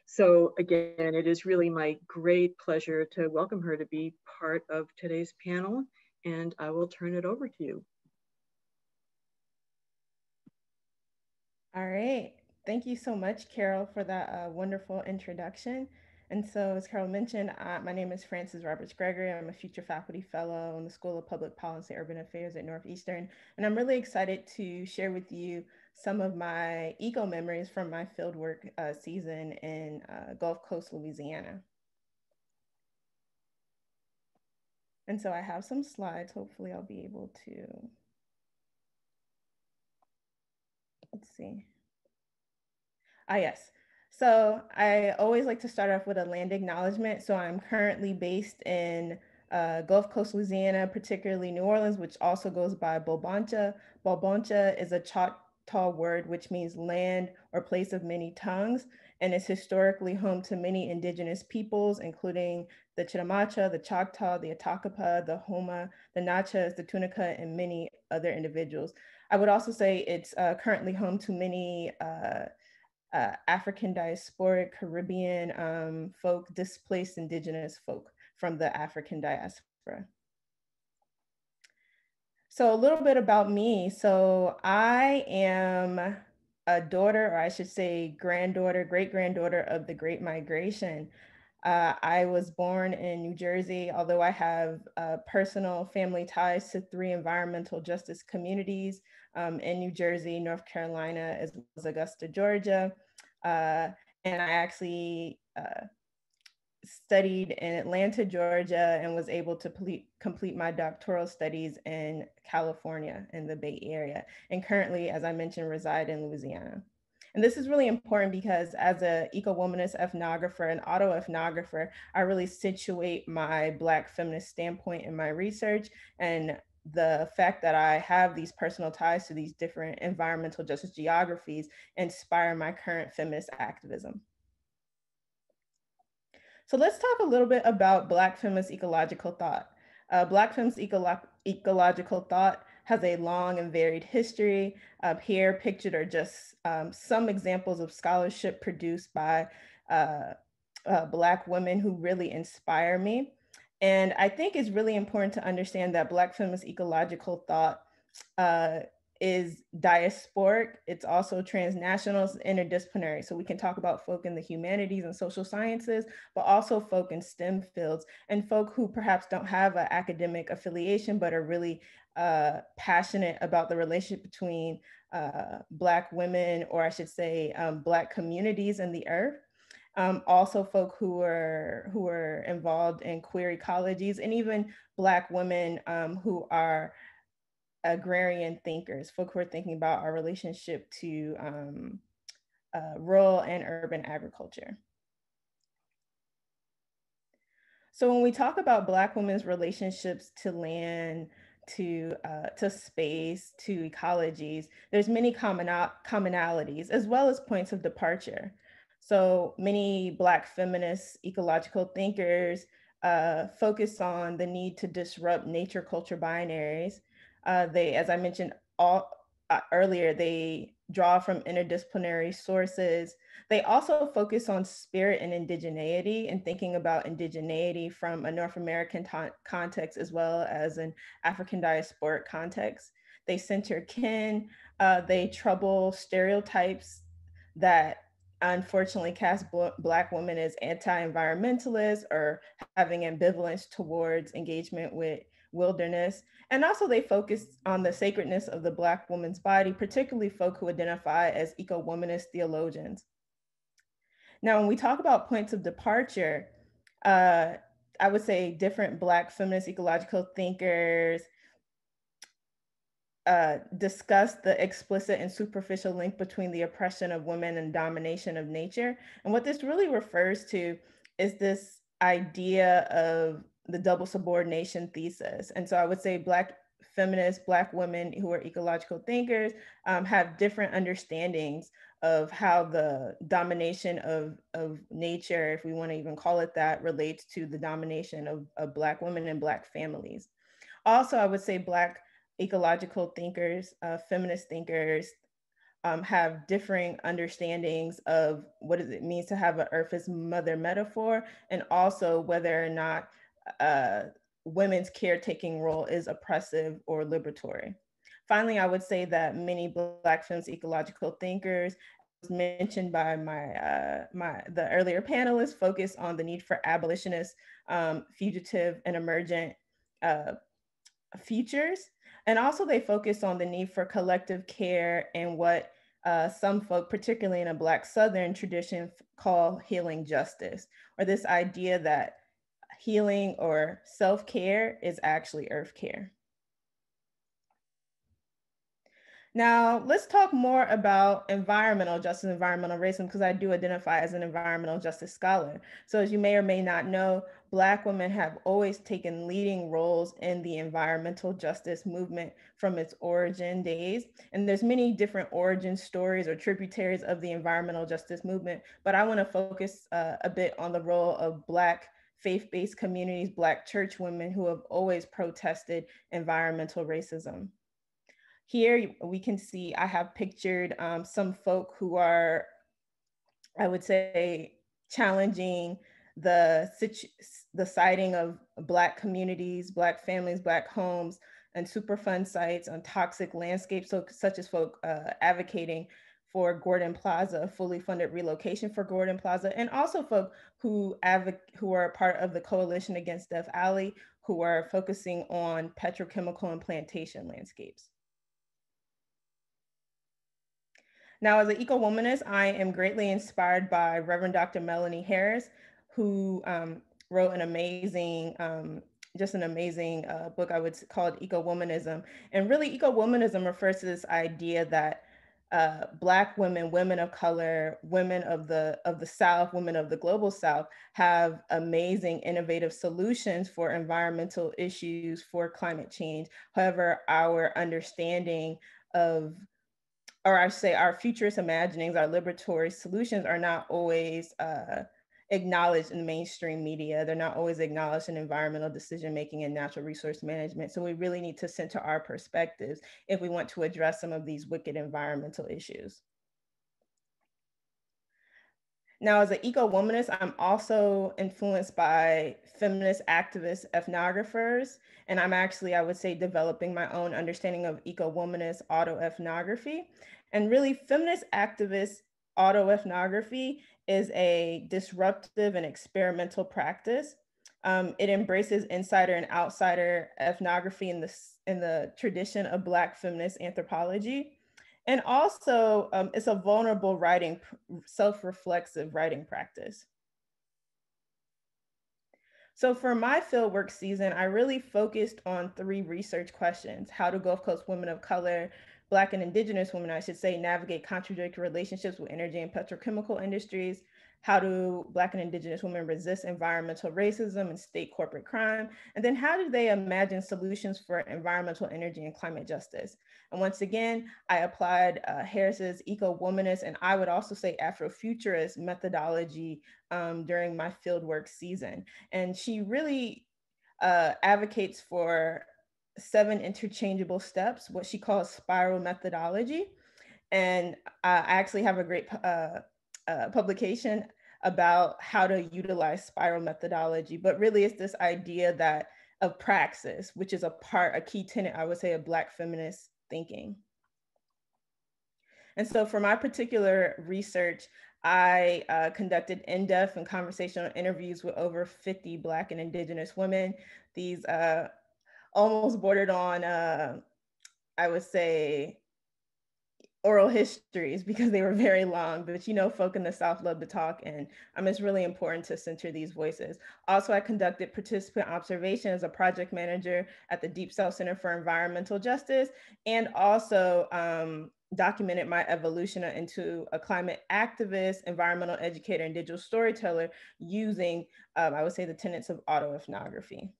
So again, it is really my great pleasure to welcome her to be part of today's panel, and I will turn it over to you. All right. Thank you so much, Carol, for that uh, wonderful introduction. And so, as Carol mentioned, my name is Frances Roberts Gregory. I'm a future faculty fellow in the School of Public Policy Urban Affairs at Northeastern. And I'm really excited to share with you some of my eco memories from my fieldwork uh, season in uh, Gulf Coast, Louisiana. And so I have some slides. Hopefully I'll be able to, let's see. Ah, yes. So I always like to start off with a land acknowledgement. So I'm currently based in uh, Gulf Coast, Louisiana, particularly New Orleans, which also goes by Bulbancha. Bulbancha is a Choctaw word which means land or place of many tongues, and is historically home to many indigenous peoples, including the Chitimacha, the Choctaw, the Atakapa, the Houma, the Natchez, the Tunica, and many other individuals. I would also say it's uh, currently home to many uh, uh, African diasporic, Caribbean um, folk, displaced indigenous folk from the African diaspora. So a little bit about me. So I am a daughter, or I should say granddaughter, great granddaughter of the Great Migration. Uh, I was born in New Jersey, although I have uh, personal family ties to three environmental justice communities um, in New Jersey, North Carolina, as well as Augusta, Georgia. Uh, and I actually uh, studied in Atlanta, Georgia, and was able to complete, complete my doctoral studies in California in the Bay Area. And currently, as I mentioned, reside in Louisiana. And this is really important because as a eco-womanist ethnographer and autoethnographer, I really situate my Black feminist standpoint in my research and the fact that I have these personal ties to these different environmental justice geographies inspire my current feminist activism. So let's talk a little bit about Black feminist ecological thought. Uh, Black feminist ecolo ecological thought has a long and varied history. Uh, here pictured are just um, some examples of scholarship produced by uh, uh Black women who really inspire me. And I think it's really important to understand that Black feminist ecological thought uh, is diasporic. It's also transnational, it's interdisciplinary. So we can talk about folk in the humanities and social sciences, but also folk in STEM fields and folk who perhaps don't have an academic affiliation, but are really uh, passionate about the relationship between uh, Black women, or I should say, um, Black communities and the earth. Um, also folk who are who are involved in queer ecologies and even Black women um, who are agrarian thinkers, folk who are thinking about our relationship to um, uh, rural and urban agriculture. So when we talk about Black women's relationships to land, to uh, to space, to ecologies, there's many common commonalities as well as points of departure. So many Black feminist ecological thinkers uh, focus on the need to disrupt nature culture binaries uh, they, as I mentioned all uh, earlier, they draw from interdisciplinary sources. They also focus on spirit and indigeneity and thinking about indigeneity from a North American context as well as an African diasporic context. They center kin, uh, they trouble stereotypes that unfortunately cast Black women as anti-environmentalists or having ambivalence towards engagement with wilderness. And also they focused on the sacredness of the Black woman's body, particularly folk who identify as eco-womanist theologians. Now, when we talk about points of departure, uh, I would say different Black feminist ecological thinkers uh, discuss the explicit and superficial link between the oppression of women and domination of nature. And what this really refers to is this idea of the double subordination thesis. And so I would say Black feminists, Black women who are ecological thinkers um, have different understandings of how the domination of, of nature, if we want to even call it that, relates to the domination of, of Black women and Black families. Also, I would say Black ecological thinkers, uh, feminist thinkers, um, have differing understandings of what does it means to have an earth as mother metaphor, and also whether or not uh, women's caretaking role is oppressive or liberatory. Finally, I would say that many Black feminist ecological thinkers, as mentioned by my, uh, my the earlier panelists, focus on the need for abolitionist, um, fugitive, and emergent uh, futures. And also they focus on the need for collective care and what uh, some folk, particularly in a Black Southern tradition, call healing justice, or this idea that healing or self care is actually earth care. Now, let's talk more about environmental justice, environmental racism, because I do identify as an environmental justice scholar. So, as you may or may not know, Black women have always taken leading roles in the environmental justice movement from its origin days. And there's many different origin stories or tributaries of the environmental justice movement, but I want to focus uh, a bit on the role of Black faith-based communities, Black church women who have always protested environmental racism. Here we can see, I have pictured um, some folk who are, I would say, challenging the, situ- the siting of Black communities, Black families, Black homes, and Superfund sites on toxic landscapes, so, such as folk uh, advocating for Gordon Plaza, fully funded relocation for Gordon Plaza, and also folk who who are part of the coalition against Death Alley, who are focusing on petrochemical and plantation landscapes. Now, as an eco-womanist, I am greatly inspired by Reverend Dr. Melanie Harris, who um, wrote an amazing, um, just an amazing uh, book, I would call it Eco-Womanism. And really, eco-womanism refers to this idea that uh, Black women, women of color, women of the of the South, women of the global South have amazing, innovative solutions for environmental issues, for climate change. However, our understanding of, or I say, our futurist imaginings, our liberatory solutions are not always uh, acknowledged in the mainstream media. They're not always acknowledged in environmental decision making and natural resource management. So we really need to center our perspectives if we want to address some of these wicked environmental issues. Now, as an eco-womanist, I'm also influenced by feminist activist ethnographers, and I'm actually, I would say, developing my own understanding of eco-womanist autoethnography. And really, feminist activist autoethnography is a disruptive and experimental practice. Um, it embraces insider and outsider ethnography in the, in the tradition of Black feminist anthropology. And also, um, it's a vulnerable writing, self-reflexive writing practice. So for my fieldwork season, I really focused on three research questions, how do Gulf Coast women of color Black and Indigenous women, I should say, navigate contradictory relationships with energy and petrochemical industries? How do Black and Indigenous women resist environmental racism and state corporate crime? And then how do they imagine solutions for environmental energy and climate justice? And once again, I applied uh, Harris's eco-womanist and I would also say Afrofuturist methodology um, during my fieldwork season. And she really uh, advocates for seven interchangeable steps, what she calls spiral methodology. And I actually have a great uh, uh, publication about how to utilize spiral methodology, but really it's this idea that of praxis, which is a part, a key tenet, I would say, of Black feminist thinking. And so for my particular research, I uh, conducted in-depth and conversational interviews with over 50 Black and Indigenous women. These uh, almost bordered on, uh, I would say, oral histories because they were very long, but you know, folk in the South love to talk and um, it's really important to center these voices. Also, I conducted participant observation as a project manager at the Deep South Center for Environmental Justice and also um, documented my evolution into a climate activist, environmental educator, and digital storyteller using, um, I would say, the tenets of autoethnography.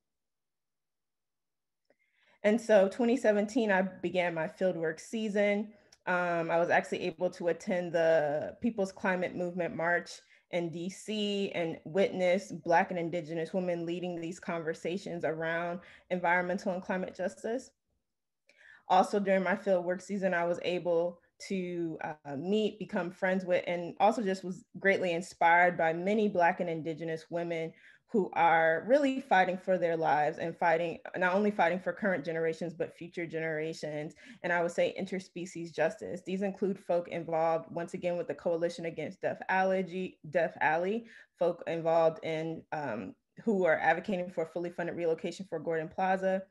And so 2017, I began my fieldwork season. Um, I was actually able to attend the People's Climate Movement March in DC and witness Black and Indigenous women leading these conversations around environmental and climate justice. Also during my fieldwork season, I was able to uh, meet, become friends with, and also just was greatly inspired by many Black and Indigenous women who are really fighting for their lives and fighting, not only fighting for current generations, but future generations. And I would say interspecies justice. These include folk involved, once again, with the Coalition Against Death Allergy, Death Alley, folk involved in um, who are advocating for fully funded relocation for Gordon Plaza,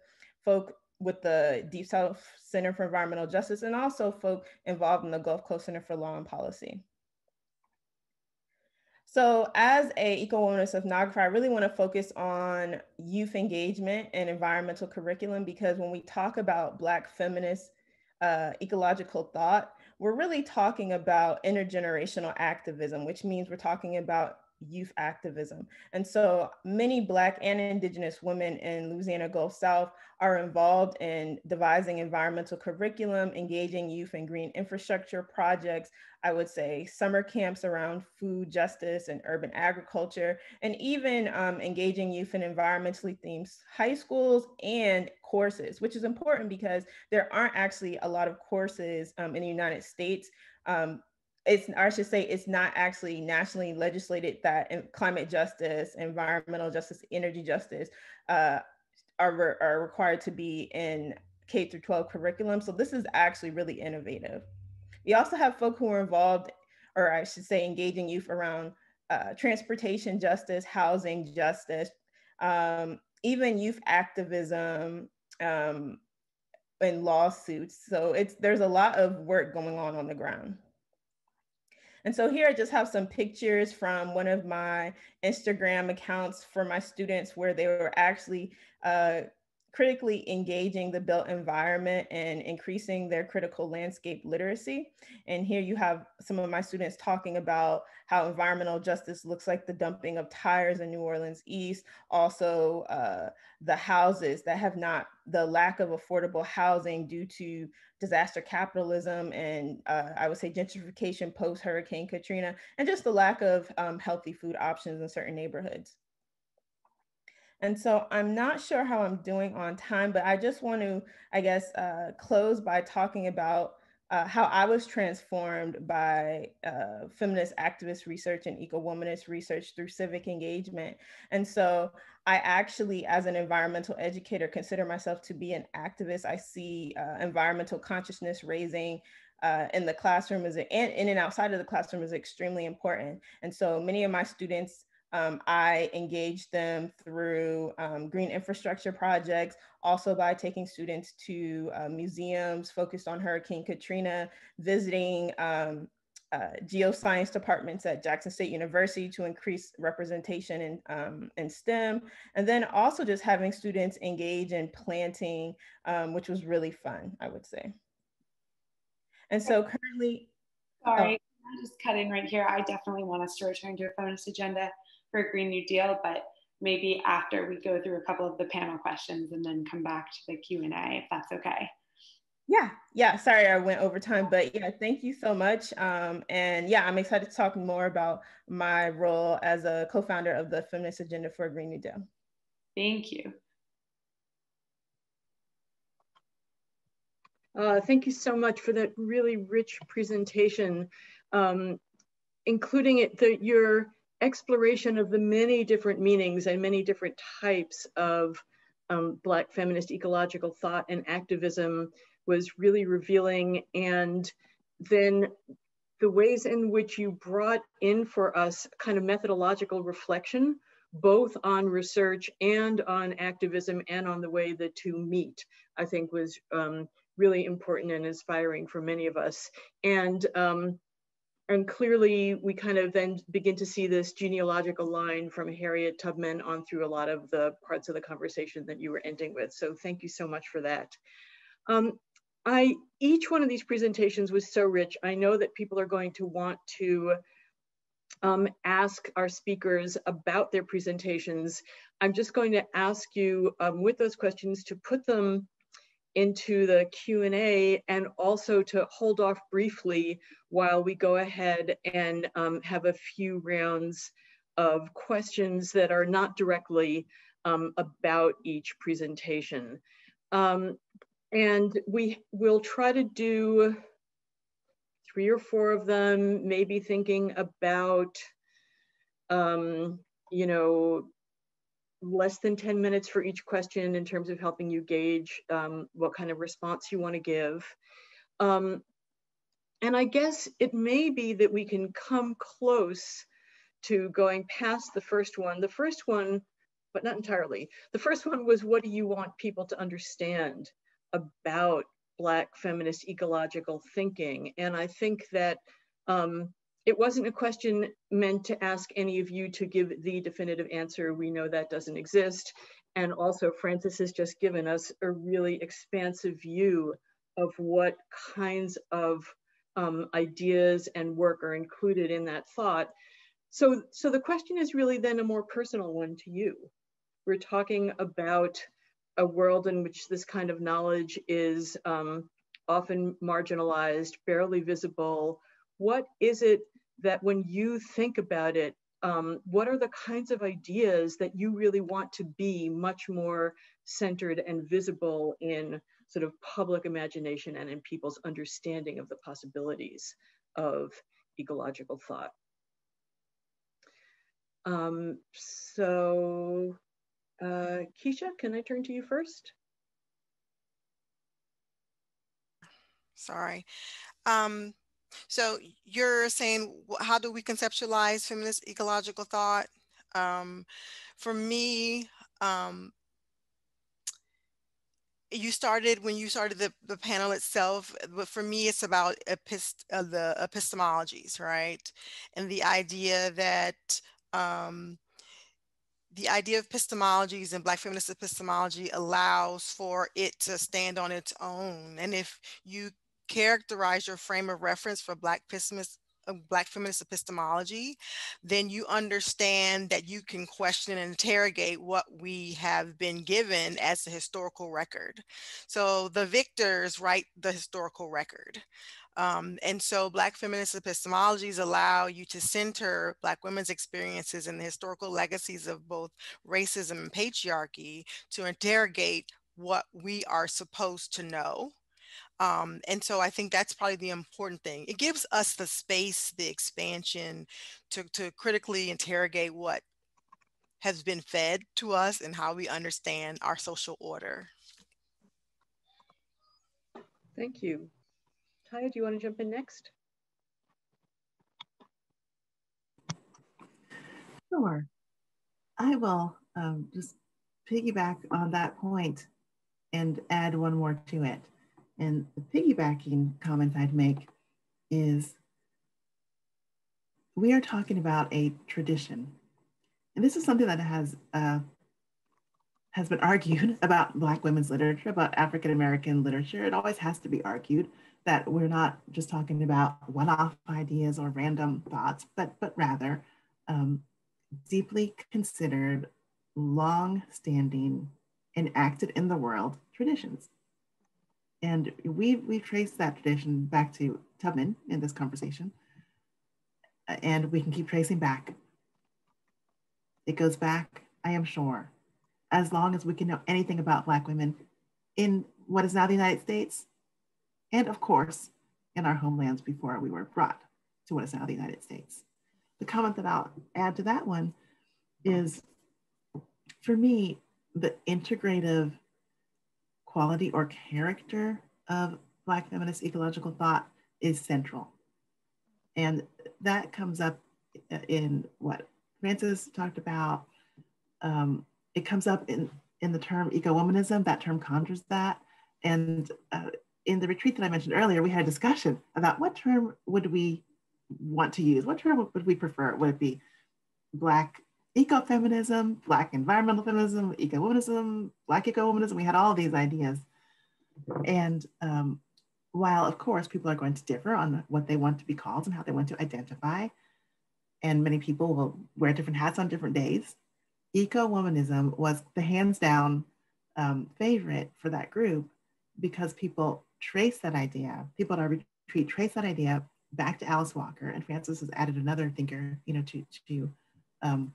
folk with the Deep South Center for Environmental Justice, and also folk involved in the Gulf Coast Center for Law and Policy. So as a eco-womanist ethnographer, I really want to focus on youth engagement and environmental curriculum because when we talk about Black feminist uh, ecological thought, we're really talking about intergenerational activism, which means we're talking about youth activism. And so many Black and Indigenous women in Louisiana Gulf South are involved in devising environmental curriculum, engaging youth in green infrastructure projects, I would say summer camps around food justice and urban agriculture, and even um, engaging youth in environmentally themed high schools and courses, which is important because there aren't actually a lot of courses um, in the United States um, it's I should say it's not actually nationally legislated that climate justice, environmental justice, energy justice uh, are, re are required to be in K through 12 curriculum. So this is actually really innovative. We also have folk who are involved, or I should say engaging youth around uh, transportation justice, housing justice, um, even youth activism um, and lawsuits. So it's there's a lot of work going on on the ground. And so here I just have some pictures from one of my Instagram accounts for my students where they were actually uh, critically engaging the built environment and increasing their critical landscape literacy. And here you have some of my students talking about how environmental justice looks like the dumping of tires in New Orleans East, also uh, the houses that have not, the lack of affordable housing due to disaster capitalism and uh, I would say gentrification post Hurricane Katrina, and just the lack of um, healthy food options in certain neighborhoods. And so I'm not sure how I'm doing on time, but I just want to, I guess, uh, close by talking about uh, how I was transformed by uh, feminist activist research and eco-womanist research through civic engagement. And so I actually, as an environmental educator, consider myself to be an activist. I see uh, environmental consciousness raising uh, in the classroom is and in and outside of the classroom is extremely important. And so many of my students um, I engage them through um, green infrastructure projects, also by taking students to uh, museums focused on Hurricane Katrina, visiting um, uh, geoscience departments at Jackson State University to increase representation in, um, in STEM, and then also just having students engage in planting, um, which was really fun, I would say. And so currently- Sorry, oh. I'm just cutting right here. I definitely want us to return to a feminist agenda for a Green New Deal, but maybe after we go through a couple of the panel questions and then come back to the Q&A, if that's okay. Yeah, yeah, sorry I went over time, but yeah, thank you so much. Um, and yeah, I'm excited to talk more about my role as a co-founder of the Feminist Agenda for Green New Deal. Thank you. Uh, thank you so much for that really rich presentation, um, including it, the, your exploration of the many different meanings and many different types of um, Black feminist ecological thought and activism was really revealing. And then the ways in which you brought in for us kind of methodological reflection, both on research and on activism and on the way the two meet, I think was um, really important and inspiring for many of us. And um, and clearly we kind of then begin to see this genealogical line from Harriet Tubman on through a lot of the parts of the conversation that you were ending with. So thank you so much for that. Um, I, each one of these presentations was so rich. I know that people are going to want to um, ask our speakers about their presentations. I'm just going to ask you um, with those questions to put them into the Q&A and also to hold off briefly while we go ahead and um, have a few rounds of questions that are not directly um, about each presentation. Um, and we will try to do three or four of them, maybe thinking about, um, you know, less than 10 minutes for each question in terms of helping you gauge um, what kind of response you want to give. Um, and I guess it may be that we can come close to going past the first one. The first one, but not entirely. The first one was what do you want people to understand about Black feminist ecological thinking? And I think that um, it wasn't a question meant to ask any of you to give the definitive answer. We know that doesn't exist. And also Frances has just given us a really expansive view of what kinds of um, ideas and work are included in that thought. So, so the question is really then a more personal one to you. We're talking about a world in which this kind of knowledge is um, often marginalized, barely visible. What is it that when you think about it, um, what are the kinds of ideas that you really want to be much more centered and visible in sort of public imagination and in people's understanding of the possibilities of ecological thought? Um, so, uh, Kishi, can I turn to you first? Sorry. Um, so you're saying, how do we conceptualize feminist ecological thought? Um, for me, um, you started when you started the, the panel itself, but for me, it's about epist uh, the epistemologies, right? And the idea that um, the idea of epistemologies and Black feminist epistemology allows for it to stand on its own. And if you characterize your frame of reference for Black feminist, uh, Black feminist epistemology, then you understand that you can question and interrogate what we have been given as the historical record. So the victors write the historical record. Um, and so Black feminist epistemologies allow you to center Black women's experiences and the historical legacies of both racism and patriarchy to interrogate what we are supposed to know Um, and so I think that's probably the important thing. It gives us the space, the expansion to, to critically interrogate what has been fed to us and how we understand our social order. Thank you. Tiya, do you want to jump in next? Sure. I will um, just piggyback on that point and add one more to it. And the piggybacking comment I'd make is we are talking about a tradition. And this is something that has uh, has been argued <laughs> about Black women's literature, about African American literature. It always has to be argued that we're not just talking about one-off ideas or random thoughts, but but rather um, deeply considered, long-standing, enacted in the world traditions. And we've, we've traced that tradition back to Tubman in this conversation. Uh, and we can keep tracing back. It goes back, I am sure, as long as we can know anything about Black women in what is now the United States, and of course, in our homelands before we were brought to what is now the United States. The comment that I'll add to that one is for me, the integrative quality or character of Black feminist ecological thought is central. And that comes up in what Frances talked about. Um, it comes up in, in the term eco-womanism, that term conjures that. And uh, in the retreat that I mentioned earlier, we had a discussion about what term would we want to use? What term would we prefer? Would it be Black ecofeminism, Black environmental feminism, eco-womanism, Black eco-womanism. We had all these ideas. And um, while, of course, people are going to differ on what they want to be called and how they want to identify, and many people will wear different hats on different days, eco-womanism was the hands down um, favorite for that group because people trace that idea, people at our retreat trace that idea back to Alice Walker, and Frances has added another thinker, you know, to, to um,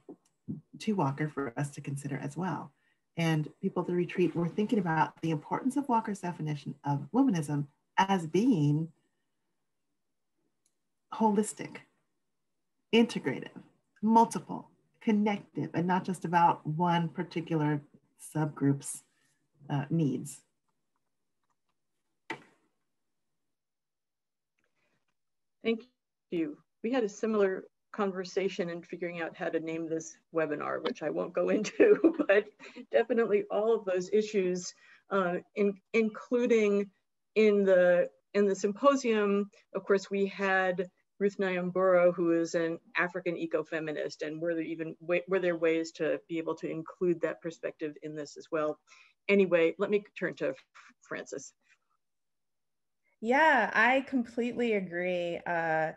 to Walker for us to consider as well. And people at the retreat were thinking about the importance of Walker's definition of womanism as being holistic, integrative, multiple, connective, and not just about one particular subgroup's uh, needs. Thank you. We had a similar conversation and figuring out how to name this webinar, which I won't go <laughs> into, but definitely all of those issues, uh, in, including in the in the symposium, of course, we had Ruth Nyambura, who is an African ecofeminist, and were there even were there ways to be able to include that perspective in this as well? Anyway, let me turn to Frances. Yeah, I completely agree. Uh,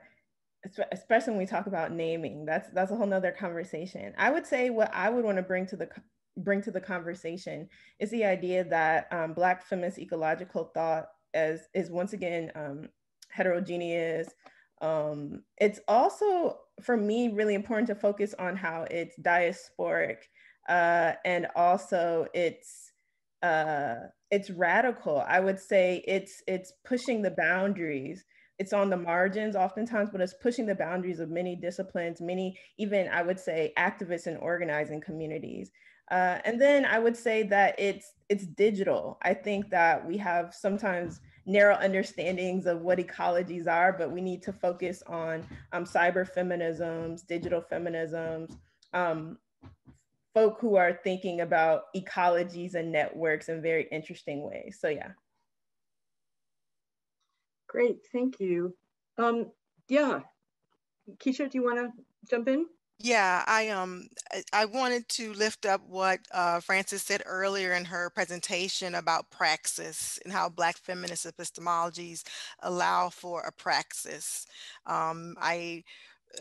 especially when we talk about naming that's that's a whole nother conversation. I would say what i would want to bring to the bring to the conversation is the idea that um, black feminist ecological thought as is once again um, heterogeneous. Um, it's also for me really important to focus on how it's diasporic uh, and also it's uh, it's radical. I would say it's it's pushing the boundaries it's on the margins oftentimes, but it's pushing the boundaries of many disciplines, many even I would say activists and organizing communities. Uh, and then I would say that it's it's digital. I think that we have sometimes narrow understandings of what ecologies are, but we need to focus on um, cyber feminisms, digital feminisms, um, folk who are thinking about ecologies and networks in very interesting ways. So yeah. Great, thank you. Um, yeah, Kishi, do you want to jump in? Yeah, I um I wanted to lift up what uh, Frances said earlier in her presentation about praxis and how Black feminist epistemologies allow for a praxis. Um, I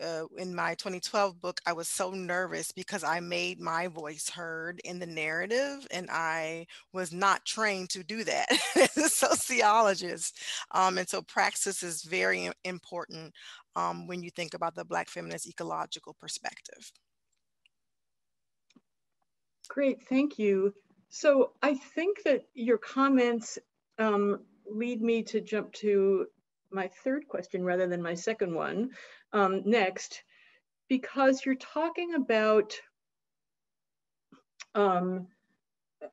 uh, in my 2012 book, I was so nervous because I made my voice heard in the narrative, and I was not trained to do that <laughs> as a sociologist. Um, and so, praxis is very important um, when you think about the Black feminist ecological perspective. Great, thank you. So, I think that your comments um, lead me to jump to my third question rather than my second one um, next, because you're talking about, um,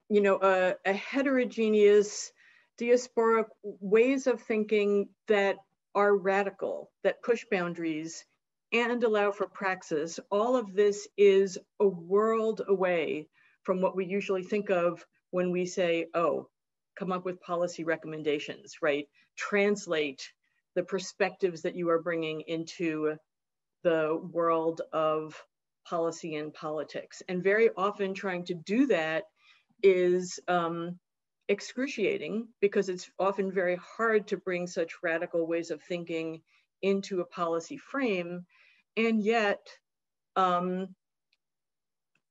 you know, a, a heterogeneous diasporic ways of thinking that are radical, that push boundaries and allow for praxis. All of this is a world away from what we usually think of when we say, oh, come up with policy recommendations, right? Translate the perspectives that you are bringing into the world of policy and politics. And very often trying to do that is um, excruciating because it's often very hard to bring such radical ways of thinking into a policy frame. And yet, um,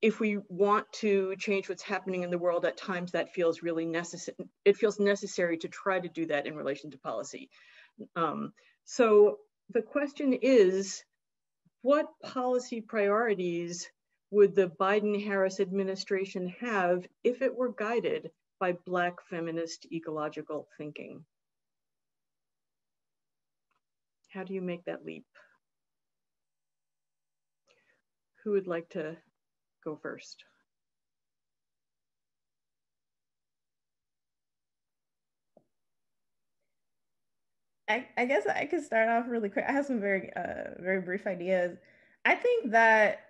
if we want to change what's happening in the world, at times that feels really necessary. It feels necessary to try to do that in relation to policy. Um, so the question is, what policy priorities would the Biden-Harris administration have if it were guided by Black feminist ecological thinking? How do you make that leap? Who would like to go first. I, I guess I could start off really quick. I have some very, uh, very brief ideas. I think that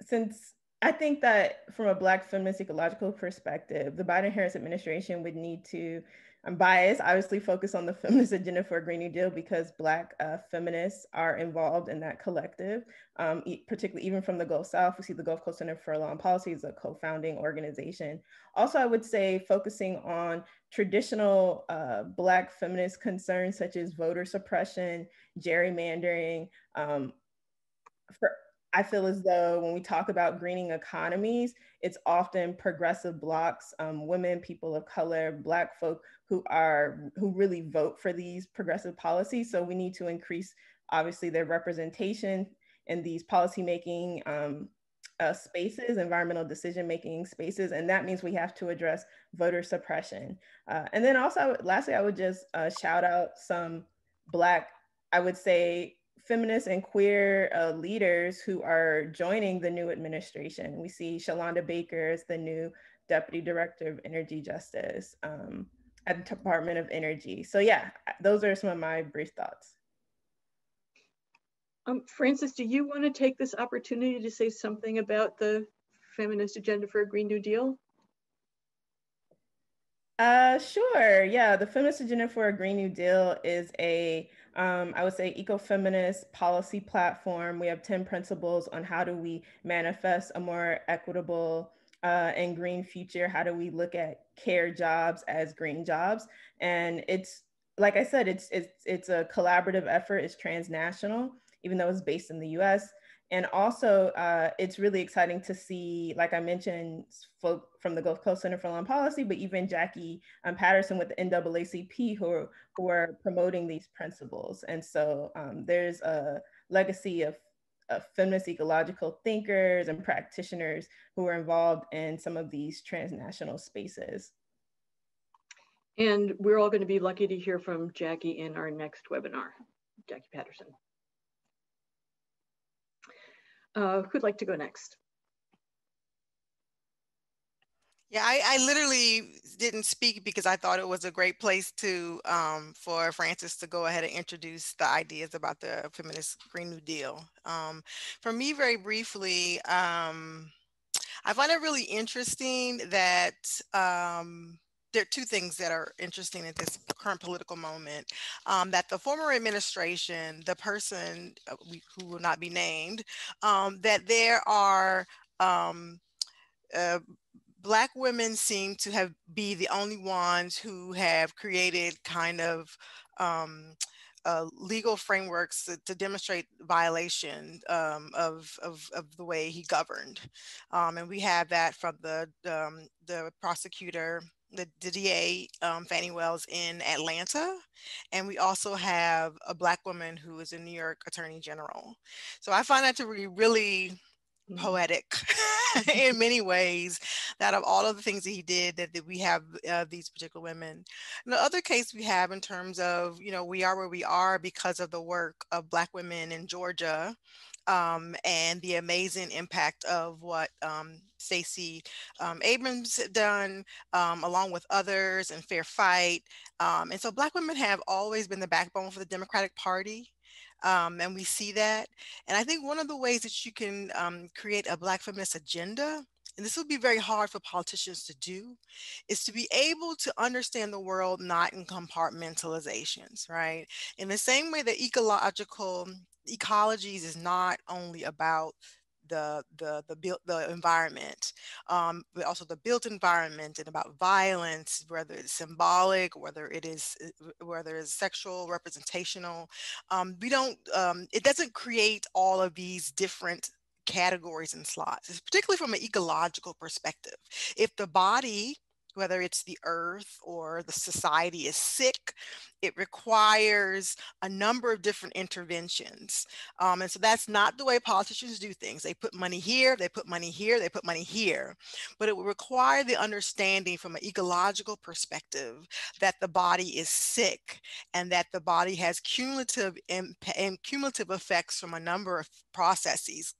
since I think that from a Black feminist ecological perspective, the Biden Harris administration would need to I'm biased, obviously focus on the feminist agenda for a Green New Deal because Black uh, feminists are involved in that collective, um, particularly even from the Gulf South. We see the Gulf Coast Center for Law and Policy is a co-founding organization. Also, I would say focusing on traditional uh, Black feminist concerns such as voter suppression, gerrymandering, um, for I feel as though when we talk about greening economies, it's often progressive blocks, um, women, people of color, Black folk who are who really vote for these progressive policies. So we need to increase, obviously, their representation in these policymaking um, uh, spaces, environmental decision making spaces, and that means we have to address voter suppression. Uh, and then also, lastly, I would just uh, shout out some Black, I would say, feminist and queer uh, leaders who are joining the new administration. We see Shalanda Baker as the new Deputy Director of Energy Justice um, at the Department of Energy. So yeah, those are some of my brief thoughts. Um, Frances, do you want to take this opportunity to say something about the feminist agenda for a Green New Deal? Uh, sure. Yeah, the feminist agenda for a Green New Deal is a um, I would say ecofeminist policy platform. We have 10 principles on how do we manifest a more equitable uh, and green future. How do we look at care jobs as green jobs? And it's, like I said, it's, it's, it's a collaborative effort. It's transnational, even though it's based in the US. And also, uh, it's really exciting to see, like I mentioned, folk from the Gulf Coast Center for Law and Policy, but even Jacqui um, Patterson with the NAACP who are, who are promoting these principles. And so um, there's a legacy of, of feminist ecological thinkers and practitioners who are involved in some of these transnational spaces. And we're all going to be lucky to hear from Jacqui in our next webinar, Jacqui Patterson. Uh, who'd like to go next? Yeah, I, I, literally didn't speak because I thought it was a great place to um, for Frances to go ahead and introduce the ideas about the feminist Green New Deal. Um, for me, very briefly, um, I find it really interesting that um, there are two things that are interesting at this current political moment. Um, that the former administration, the person uh, who will not be named, um, that there are um, uh, Black women seem to have be the only ones who have created kind of um, uh, legal frameworks to, to demonstrate violation um, of, of, of, the way he governed. Um, and we have that from the, um, the prosecutor the, the DA, um, Fani Willis in Atlanta. And we also have a Black woman who is a New York Attorney General. So I find that to be really mm. poetic <laughs> in many ways that of all of the things that he did that, that we have uh, these particular women and the other case we have in terms of you know we are where we are because of the work of black women in georgia um, and the amazing impact of what um, Stacey um, Abrams done, um, along with others, and Fair Fight. Um, and so Black women have always been the backbone for the Democratic Party. Um, and we see that. And I think one of the ways that you can create a Black feminist agenda, and this will be very hard for politicians to do, is to be able to understand the world not in compartmentalizations, right? In the same way that ecological ecologies is not only about the the the built the environment, um, but also the built environment and about violence, whether it's symbolic, whether it is uh, whether it's sexual, representational. Um, we don't. Um, it doesn't create all of these different categories and slots, it's particularly from an ecological perspective. If the body whether it's the earth or the society is sick, it requires a number of different interventions. Um, and so that's not the way politicians do things. They put money here, they put money here, they put money here. But it will require the understanding from an ecological perspective that the body is sick and that the body has cumulative and cumulative effects from a number of processes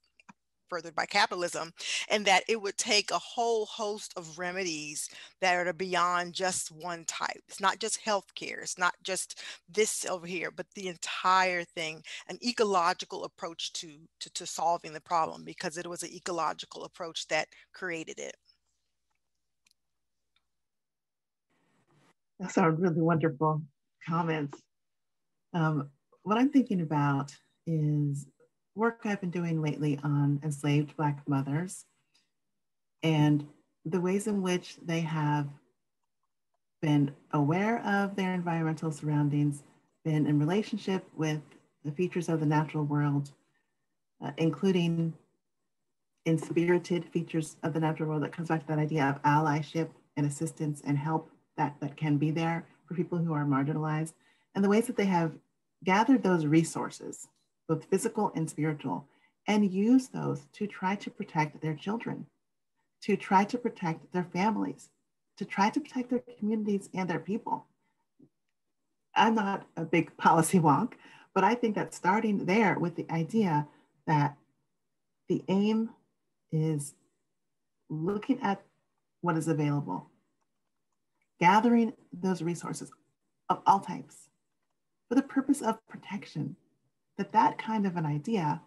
furthered by capitalism, and that it would take a whole host of remedies that are beyond just one type. It's not just healthcare, it's not just this over here, but the entire thing, an ecological approach to, to, to solving the problem because it was an ecological approach that created it. Those are really wonderful comments. Um, what I'm thinking about is work I've been doing lately on enslaved Black mothers and the ways in which they have been aware of their environmental surroundings, been in relationship with the features of the natural world, uh, including inspirited features of the natural world that comes back to that idea of allyship and assistance and help that, that can be there for people who are marginalized, and the ways that they have gathered those resources both physical and spiritual, and use those to try to protect their children, to try to protect their families, to try to protect their communities and their people. I'm not a big <laughs> policy wonk, but I think that starting there with the idea that the aim is looking at what is available, gathering those resources of all types for the purpose of protection that that kind of an idea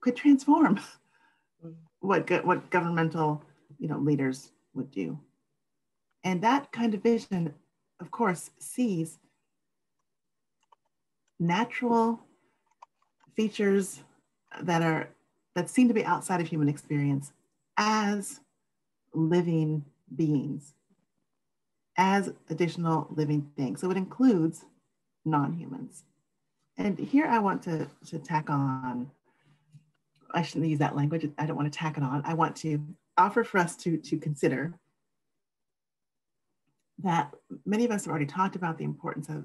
could transform mm. what, what governmental you know, leaders would do. And that kind of vision, of course, sees natural features that are that seem to be outside of human experience as living beings, as additional living things. So it includes non-humans. And here I want to, to tack on, I shouldn't use that language. I don't want to tack it on. I want to offer for us to, to consider that many of us have already talked about the importance of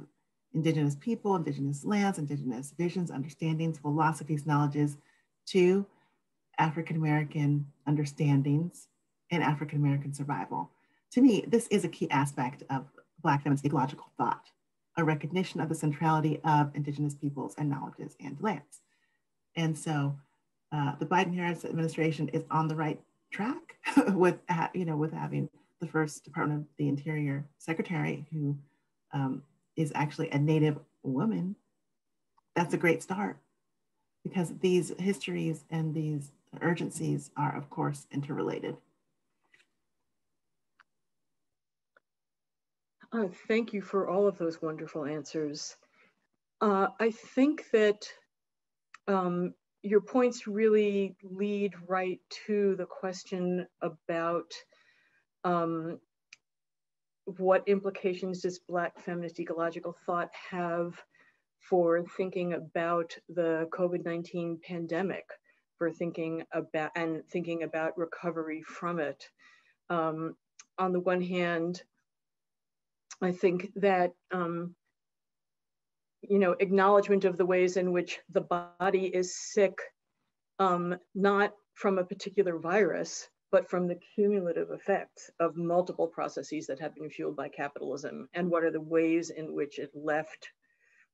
indigenous people, indigenous lands, indigenous visions, understandings, philosophies, knowledges to African-American understandings and African-American survival. To me, this is a key aspect of Black feminist ecological thought a recognition of the centrality of indigenous peoples and knowledges and lands. And so uh, the Biden-Harris administration is on the right track <laughs> with, you know, with having the first Department of the Interior secretary who um, is actually a Native woman. That's a great start because these histories and these urgencies are, of course, interrelated. Uh, thank you for all of those wonderful answers. Uh, I think that um, your points really lead right to the question about um, what implications does Black feminist ecological thought have for thinking about the COVID-19 pandemic, for thinking about and thinking about recovery from it. Um, on the one hand, I think that, um, you know, acknowledgement of the ways in which the body is sick, um, not from a particular virus, but from the cumulative effects of multiple processes that have been fueled by capitalism and what are the ways in which it left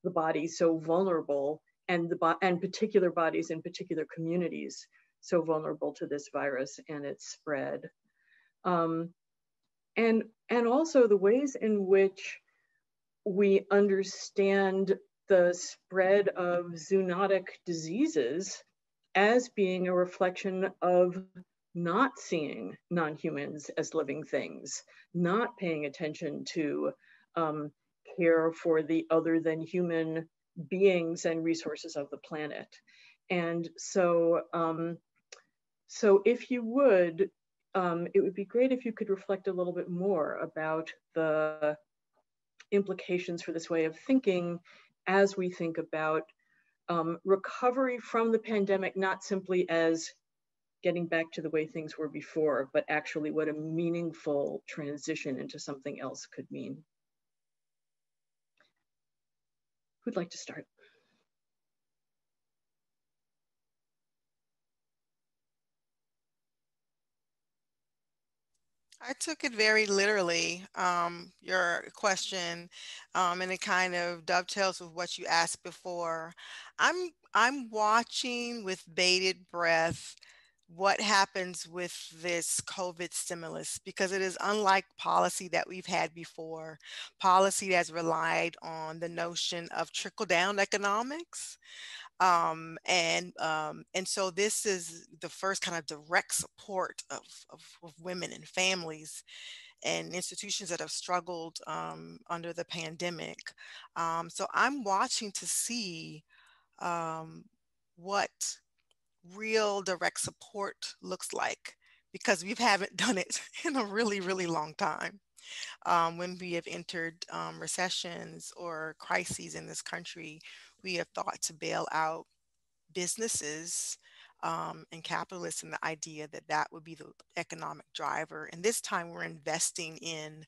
the body so vulnerable and the and particular bodies in particular communities so vulnerable to this virus and its spread. Um, and, and also the ways in which we understand the spread of zoonotic diseases as being a reflection of not seeing non-humans as living things, not paying attention to um, care for the other than human beings and resources of the planet. And so, um, so if you would, um, it would be great if you could reflect a little bit more about the implications for this way of thinking as we think about um, recovery from the pandemic, not simply as getting back to the way things were before, but actually what a meaningful transition into something else could mean. Who'd like to start? I took it very literally, um, your question, um, and it kind of dovetails with what you asked before. I'm I'm watching with bated breath what happens with this COVID stimulus because it is unlike policy that we've had before. Policy that's relied on the notion of trickle down economics. Um, and um, and so this is the first kind of direct support of, of, of women and families and institutions that have struggled um, under the pandemic. Um, so I'm watching to see um, what real direct support looks like because we haven't <laughs> done it in a really, really long time. Um, when we have entered um, recessions or crises in this country, we have thought to bail out businesses um, and capitalists and the idea that that would be the economic driver. And this time we're investing in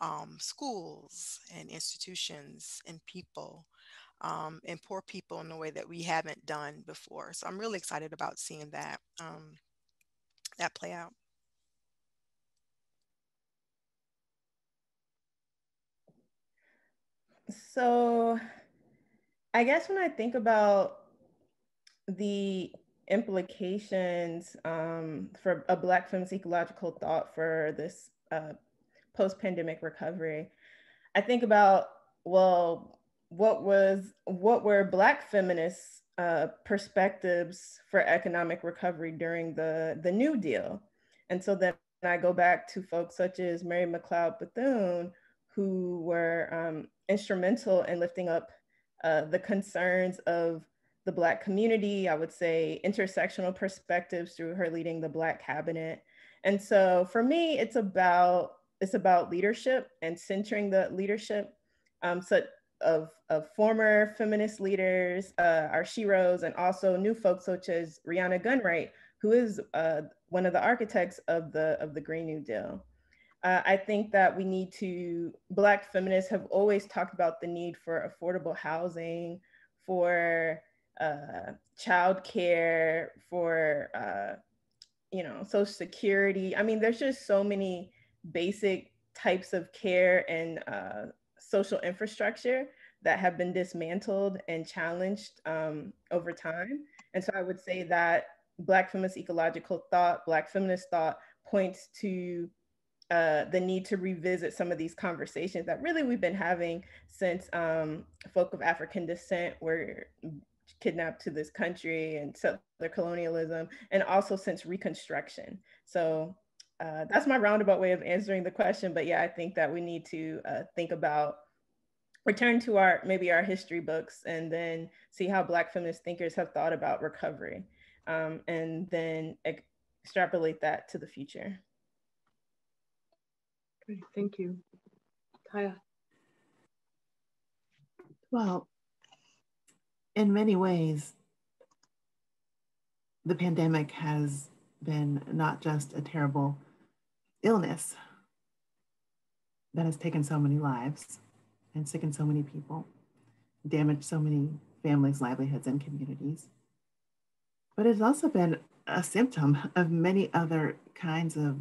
um, schools and institutions and people um, and poor people in a way that we haven't done before. So I'm really excited about seeing that um, that play out. So I guess when I think about the implications um, for a Black feminist ecological thought for this uh, post-pandemic recovery, I think about, well, what was, what were Black feminists uh, perspectives for economic recovery during the, the New Deal? And so then I go back to folks such as Mary McLeod Bethune, who were um, instrumental in lifting up uh, the concerns of the Black community, I would say intersectional perspectives through her leading the Black cabinet. And so for me, it's about it's about leadership and centering the leadership um, so of, of former feminist leaders, uh, our sheroes, and also new folks such as Rhiana Gunn-Wright, who is uh, one of the architects of the, of the Green New Deal. Uh, I think that we need to, Black feminists have always talked about the need for affordable housing, for uh, childcare, for, uh, you know, social security. I mean, there's just so many basic types of care and uh, social infrastructure that have been dismantled and challenged um, over time. And so I would say that Black feminist ecological thought, Black feminist thought points to uh, the need to revisit some of these conversations that really we've been having since um, folk of African descent were kidnapped to this country and settler colonialism, and also since Reconstruction. So uh, that's my roundabout way of answering the question. But yeah, I think that we need to uh, think about return to our maybe our history books and then see how Black feminist thinkers have thought about recovery, um, and then extrapolate that to the future. Great, thank you. Tiya. Well, in many ways, the pandemic has been not just a terrible illness that has taken so many lives and sickened so many people, damaged so many families' livelihoods and communities, but it's also been a symptom of many other kinds of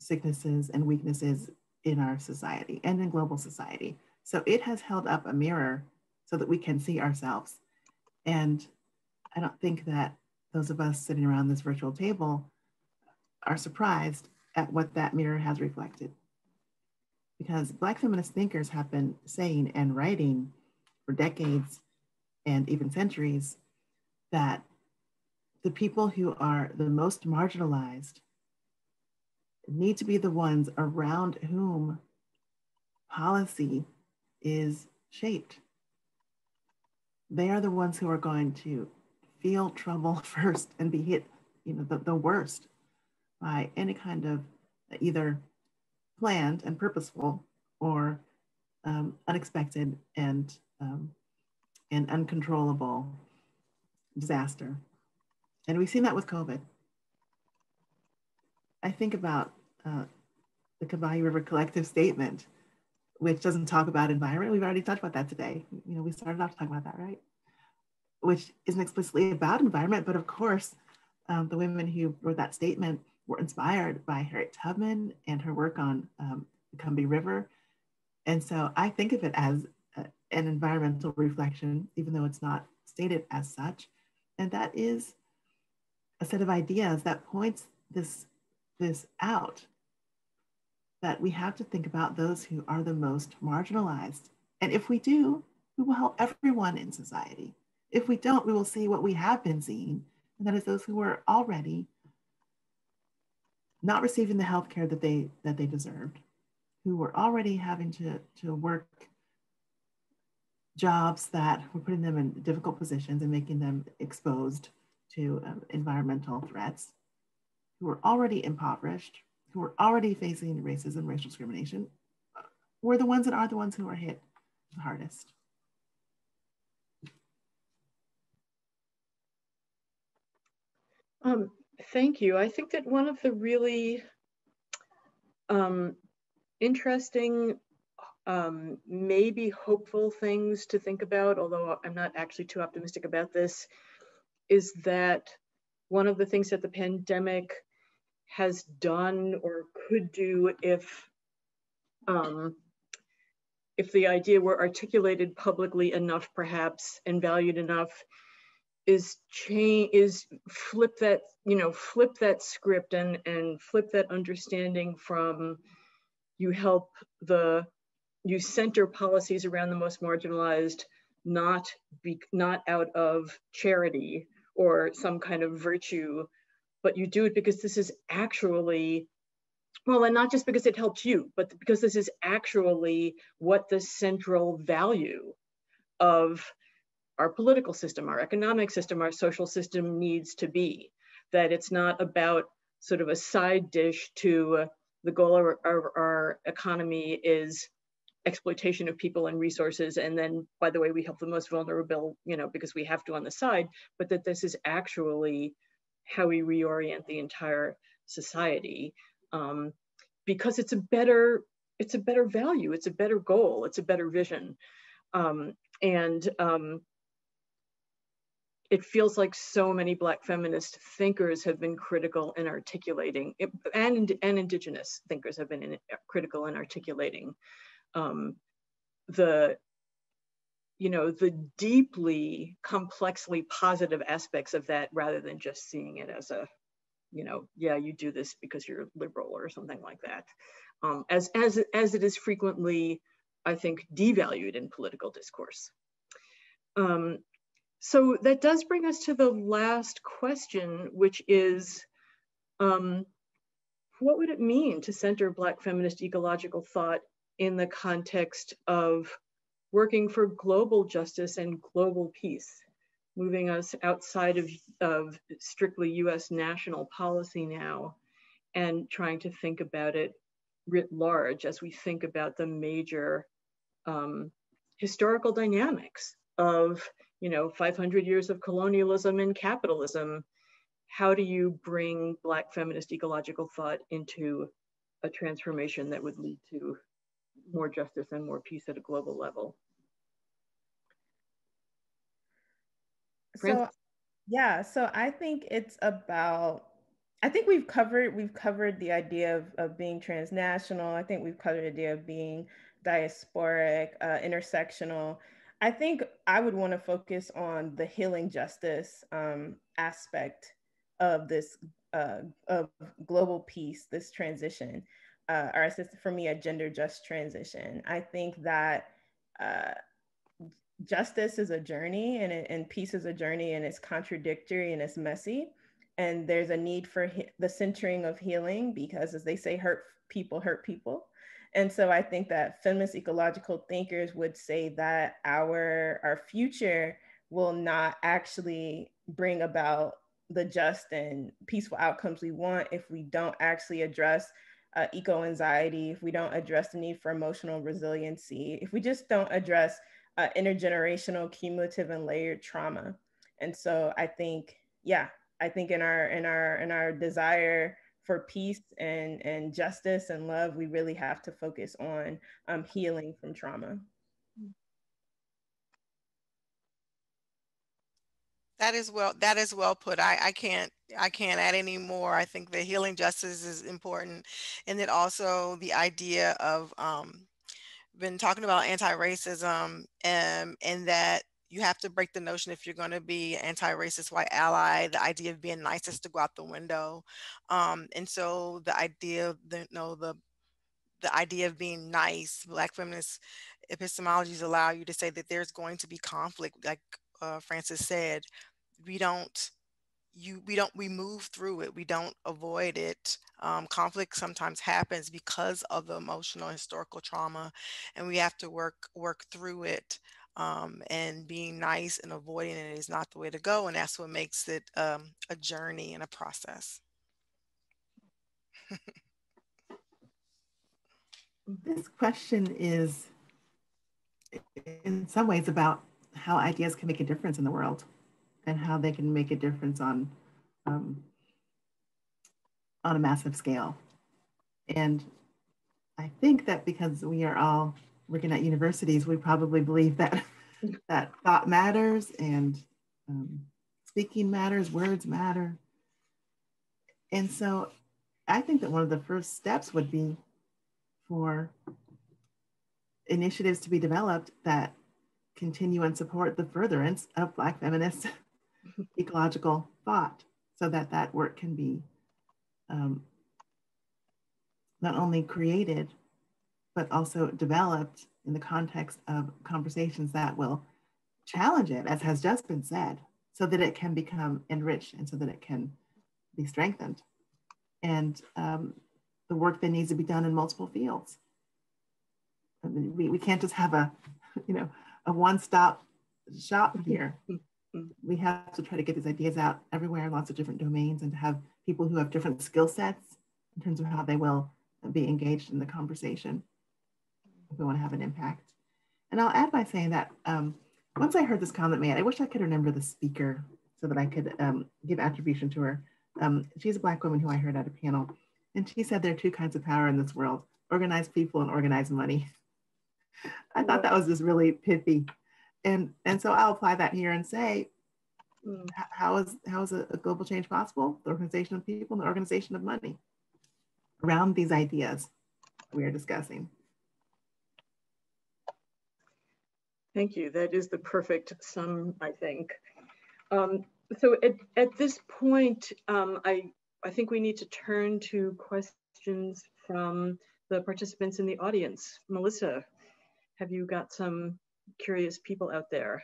sicknesses and weaknesses in our society and in global society. So it has held up a mirror so that we can see ourselves. And I don't think that those of us sitting around this virtual table are surprised at what that mirror has reflected. Because Black feminist thinkers have been saying and writing for decades and even centuries that the people who are the most marginalized need to be the ones around whom policy is shaped. They are the ones who are going to feel trouble <laughs> first and be hit, you know, the, the worst by any kind of either planned and purposeful or um, unexpected and um, and uncontrollable disaster. And we've seen that with COVID. I think about uh, the Combahee River Collective statement, which doesn't talk about environment. We've already talked about that today. You know, we started off talking about that, right? Which isn't explicitly about environment, but of course, um, the women who wrote that statement were inspired by Harriet Tubman and her work on um, the Combahee River. And so I think of it as a, an environmental reflection, even though it's not stated as such. And that is a set of ideas that points this, this out that we have to think about those who are the most marginalized. And if we do, we will help everyone in society. If we don't, we will see what we have been seeing, and that is those who are already not receiving the health care that they that they deserved, who were already having to, to work jobs that were putting them in difficult positions and making them exposed to um, environmental threats, who were already impoverished, who were already facing racism, racial discrimination, were the ones that are the ones who are hit the hardest. Um, thank you. I think that one of the really um, interesting, um, maybe hopeful things to think about, although I'm not actually too optimistic about this, is that one of the things that the pandemic has done or could do if um, if the idea were articulated publicly enough perhaps and valued enough is change is flip that you know flip that script and and flip that understanding from you help the you center policies around the most marginalized not be not out of charity or some kind of virtue but you do it because this is actually well and not just because it helps you but because this is actually what the central value of our political system, our economic system, our social system needs to be. That it's not about sort of a side dish to the goal of our economy is exploitation of people and resources and then by the way we help the most vulnerable you know because we have to on the side but that this is actually how we reorient the entire society um, because it's a better it's a better value it's a better goal it's a better vision. Um, and um, it feels like so many Black feminist thinkers have been critical in articulating, and, and Indigenous thinkers have been in, critical in articulating um, the, you know, the deeply complexly positive aspects of that rather than just seeing it as a, you know, yeah, you do this because you're liberal or something like that. Um, as, as, as it is frequently, I think, devalued in political discourse. Um, so that does bring us to the last question, which is, um, what would it mean to center Black feminist ecological thought in the context of working for global justice and global peace, moving us outside of, of strictly US national policy now and trying to think about it writ large as we think about the major um, historical dynamics of you know 500 years of colonialism and capitalism. How do you bring black feminist ecological thought into a transformation that would lead to more justice and more peace at a global level so Yeah, so I think it's about I think we've covered we've covered the idea of, of being transnational. I think we've covered the idea of being diasporic, uh, intersectional. I think I would want to focus on the healing justice um, aspect of this uh, of global peace, this transition, uh, or for me, a gender just transition. I think that uh, justice is a journey and, and peace is a journey and it's contradictory and it's messy. And there's a need for he- the centering of healing because, as they say, hurt people hurt people. And so I think that feminist ecological thinkers would say that our, our future will not actually bring about the just and peaceful outcomes we want if we don't actually address uh, eco anxiety, if we don't address the need for emotional resiliency, if we just don't address uh, intergenerational, cumulative, and layered trauma. And so I think, yeah, I think in our in our in our desire for peace and and justice and love, we really have to focus on um, healing from trauma. That is well. That is well put. I, I can't. I can't add any more. I think the healing justice is important, and then also the idea of um, been talking about anti-racism and and that you have to break the notion if you're going to be anti-racist white ally the idea of being nice is to go out the window um, and so the idea the you know the the idea of being nice black feminist epistemologies allow you to say that there's going to be conflict like uh, frances said we don't you we don't we move through it. We don't avoid it. Um, conflict sometimes happens because of the emotional historical trauma and we have to work work through it um, and being nice and avoiding it is not the way to go and that's what makes it um, a journey and a process. <laughs> This question is in some ways about how ideas can make a difference in the world and how they can make a difference on um, on a massive scale. And I think that because we are all working at universities, we probably believe that <laughs> that thought matters and um, speaking matters, words matter. And so I think that one of the first steps would be for initiatives to be developed that continue and support the furtherance of Black feminist <laughs> ecological thought so that that work can be um, not only created, but also developed in the context of conversations that will challenge it, as has just been said, so that it can become enriched and so that it can be strengthened. And um, the work that needs to be done in multiple fields. I mean, we, we can't just have a, <laughs> you know, a one-stop shop here. <laughs> we have to try to get these ideas out everywhere in lots of different domains and to have people who have different skill sets in terms of how they will be engaged in the conversation if we want to have an impact. And I'll add by saying that um, once I heard this comment made, I wish I could remember the speaker so that I could um, give attribution to her. Um, she's a Black woman who I heard at a panel, and she said there are two kinds of power in this world, organized people and organized money. <laughs> I thought that was just really pithy and and so I'll apply that here and say, mm. how is how is a, a, global change possible? The organization of people and the organization of money around these ideas we are discussing. Thank you. That is the perfect sum, I think. Um, so at, at this point, um, I, I think we need to turn to questions from the participants in the audience. Melissa, have you got some curious people out there.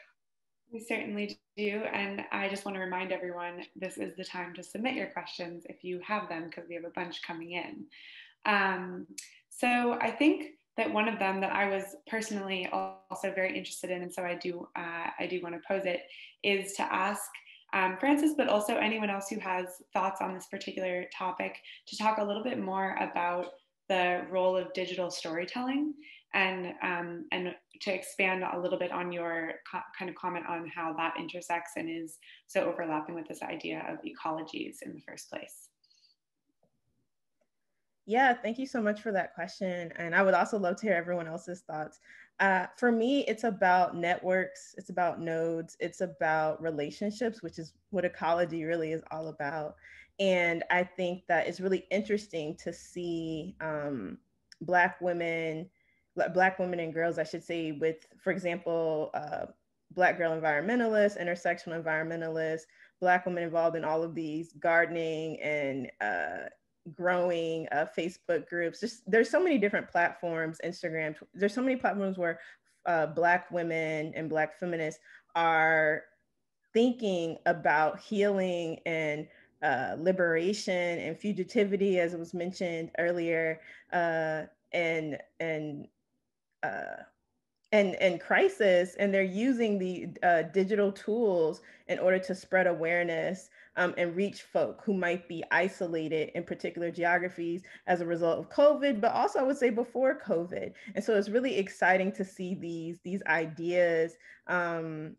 We certainly do. And I just want to remind everyone this is the time to submit your questions if you have them, because we have a bunch coming in. Um, so I think that one of them that I was personally also very interested in, and so I do uh, I do want to pose it, is to ask um, Frances, but also anyone else who has thoughts on this particular topic, to talk a little bit more about the role of digital storytelling and um, and to expand a little bit on your co- kind of comment on how that intersects and is so overlapping with this idea of ecologies in the first place. Yeah, thank you so much for that question. And I would also love to hear everyone else's thoughts. Uh, for me, it's about networks, it's about nodes, it's about relationships, which is what ecology really is all about. And I think that it's really interesting to see um, Black women, Black women and girls, I should say, with, for example, uh, Black girl environmentalists, intersectional environmentalists, Black women involved in all of these gardening and uh, growing uh, Facebook groups. Just, there's so many different platforms, Instagram. There's so many platforms where uh, Black women and Black feminists are thinking about healing and uh, liberation and fugitivity, as it was mentioned earlier, uh, and and uh, and and crisis, and they're using the uh, digital tools in order to spread awareness um, and reach folk who might be isolated in particular geographies as a result of COVID, but also I would say before COVID. And so it's really exciting to see these, these ideas, um,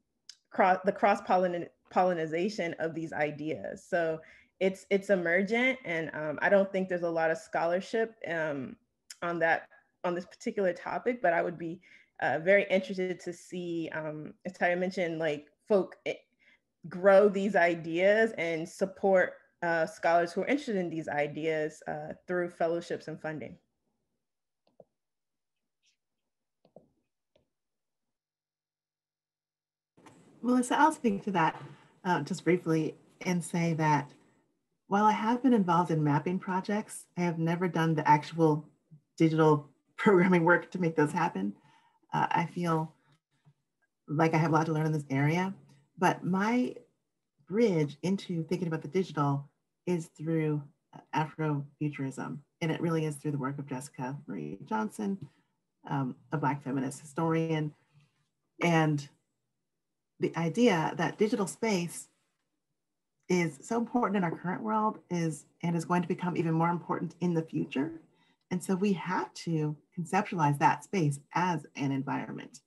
cross, the cross pollination of these ideas. So it's, it's emergent and um, I don't think there's a lot of scholarship um, on that, on this particular topic, but I would be uh, very interested to see, um, as Tiya mentioned, like folk eh, grow these ideas and support uh, scholars who are interested in these ideas uh, through fellowships and funding. Melissa, I'll speak to that uh, just briefly and say that while I have been involved in mapping projects, I have never done the actual digital programming work to make those happen. Uh, I feel like I have a lot to learn in this area. But my bridge into thinking about the digital is through Afrofuturism. And it really is through the work of Jessica Marie Johnson, um, a Black feminist historian. And the idea that digital space is so important in our current world is and is going to become even more important in the future. And so we have to conceptualize that space as an environment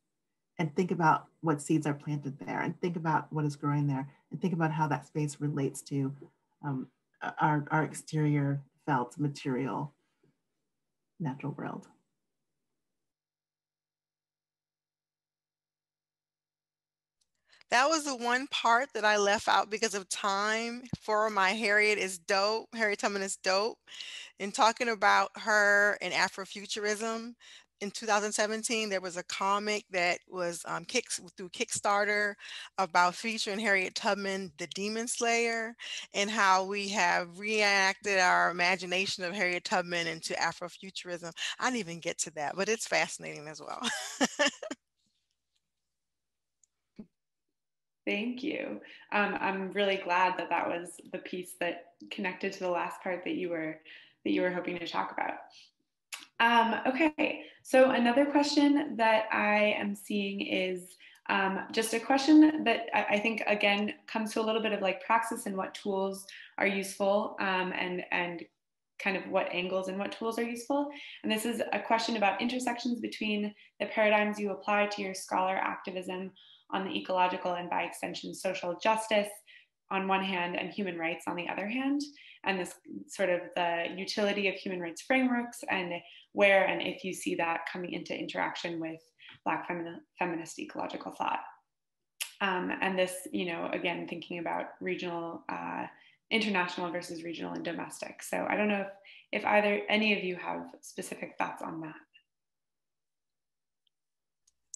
and think about what seeds are planted there and think about what is growing there and think about how that space relates to um, our, our exterior felt material natural world. That was the one part that I left out because of time for my Harriet is dope. Harriet Tubman is dope. In talking about her and Afrofuturism, in 2017, there was a comic that was um, kick, through Kickstarter about featuring Harriet Tubman, the Demon Slayer, and how we have reenacted our imagination of Harriet Tubman into Afrofuturism. I didn't even get to that, but it's fascinating as well. <laughs> Thank you. Um, I'm really glad that that was the piece that connected to the last part that you were that you were hoping to talk about. Um, okay, so another question that I am seeing is um, just a question that I, I, think again comes to a little bit of like praxis and what tools are useful um, and and kind of what angles and what tools are useful. And this is a question about intersections between the paradigms you apply to your scholar activism on the ecological and by extension social justice on one hand and human rights on the other hand and this sort of the utility of human rights frameworks and where and if you see that coming into interaction with Black femi feminist ecological thought. Um, and this, you know, again, thinking about regional, uh, international versus regional and domestic. So I don't know if, if either any of you have specific thoughts on that.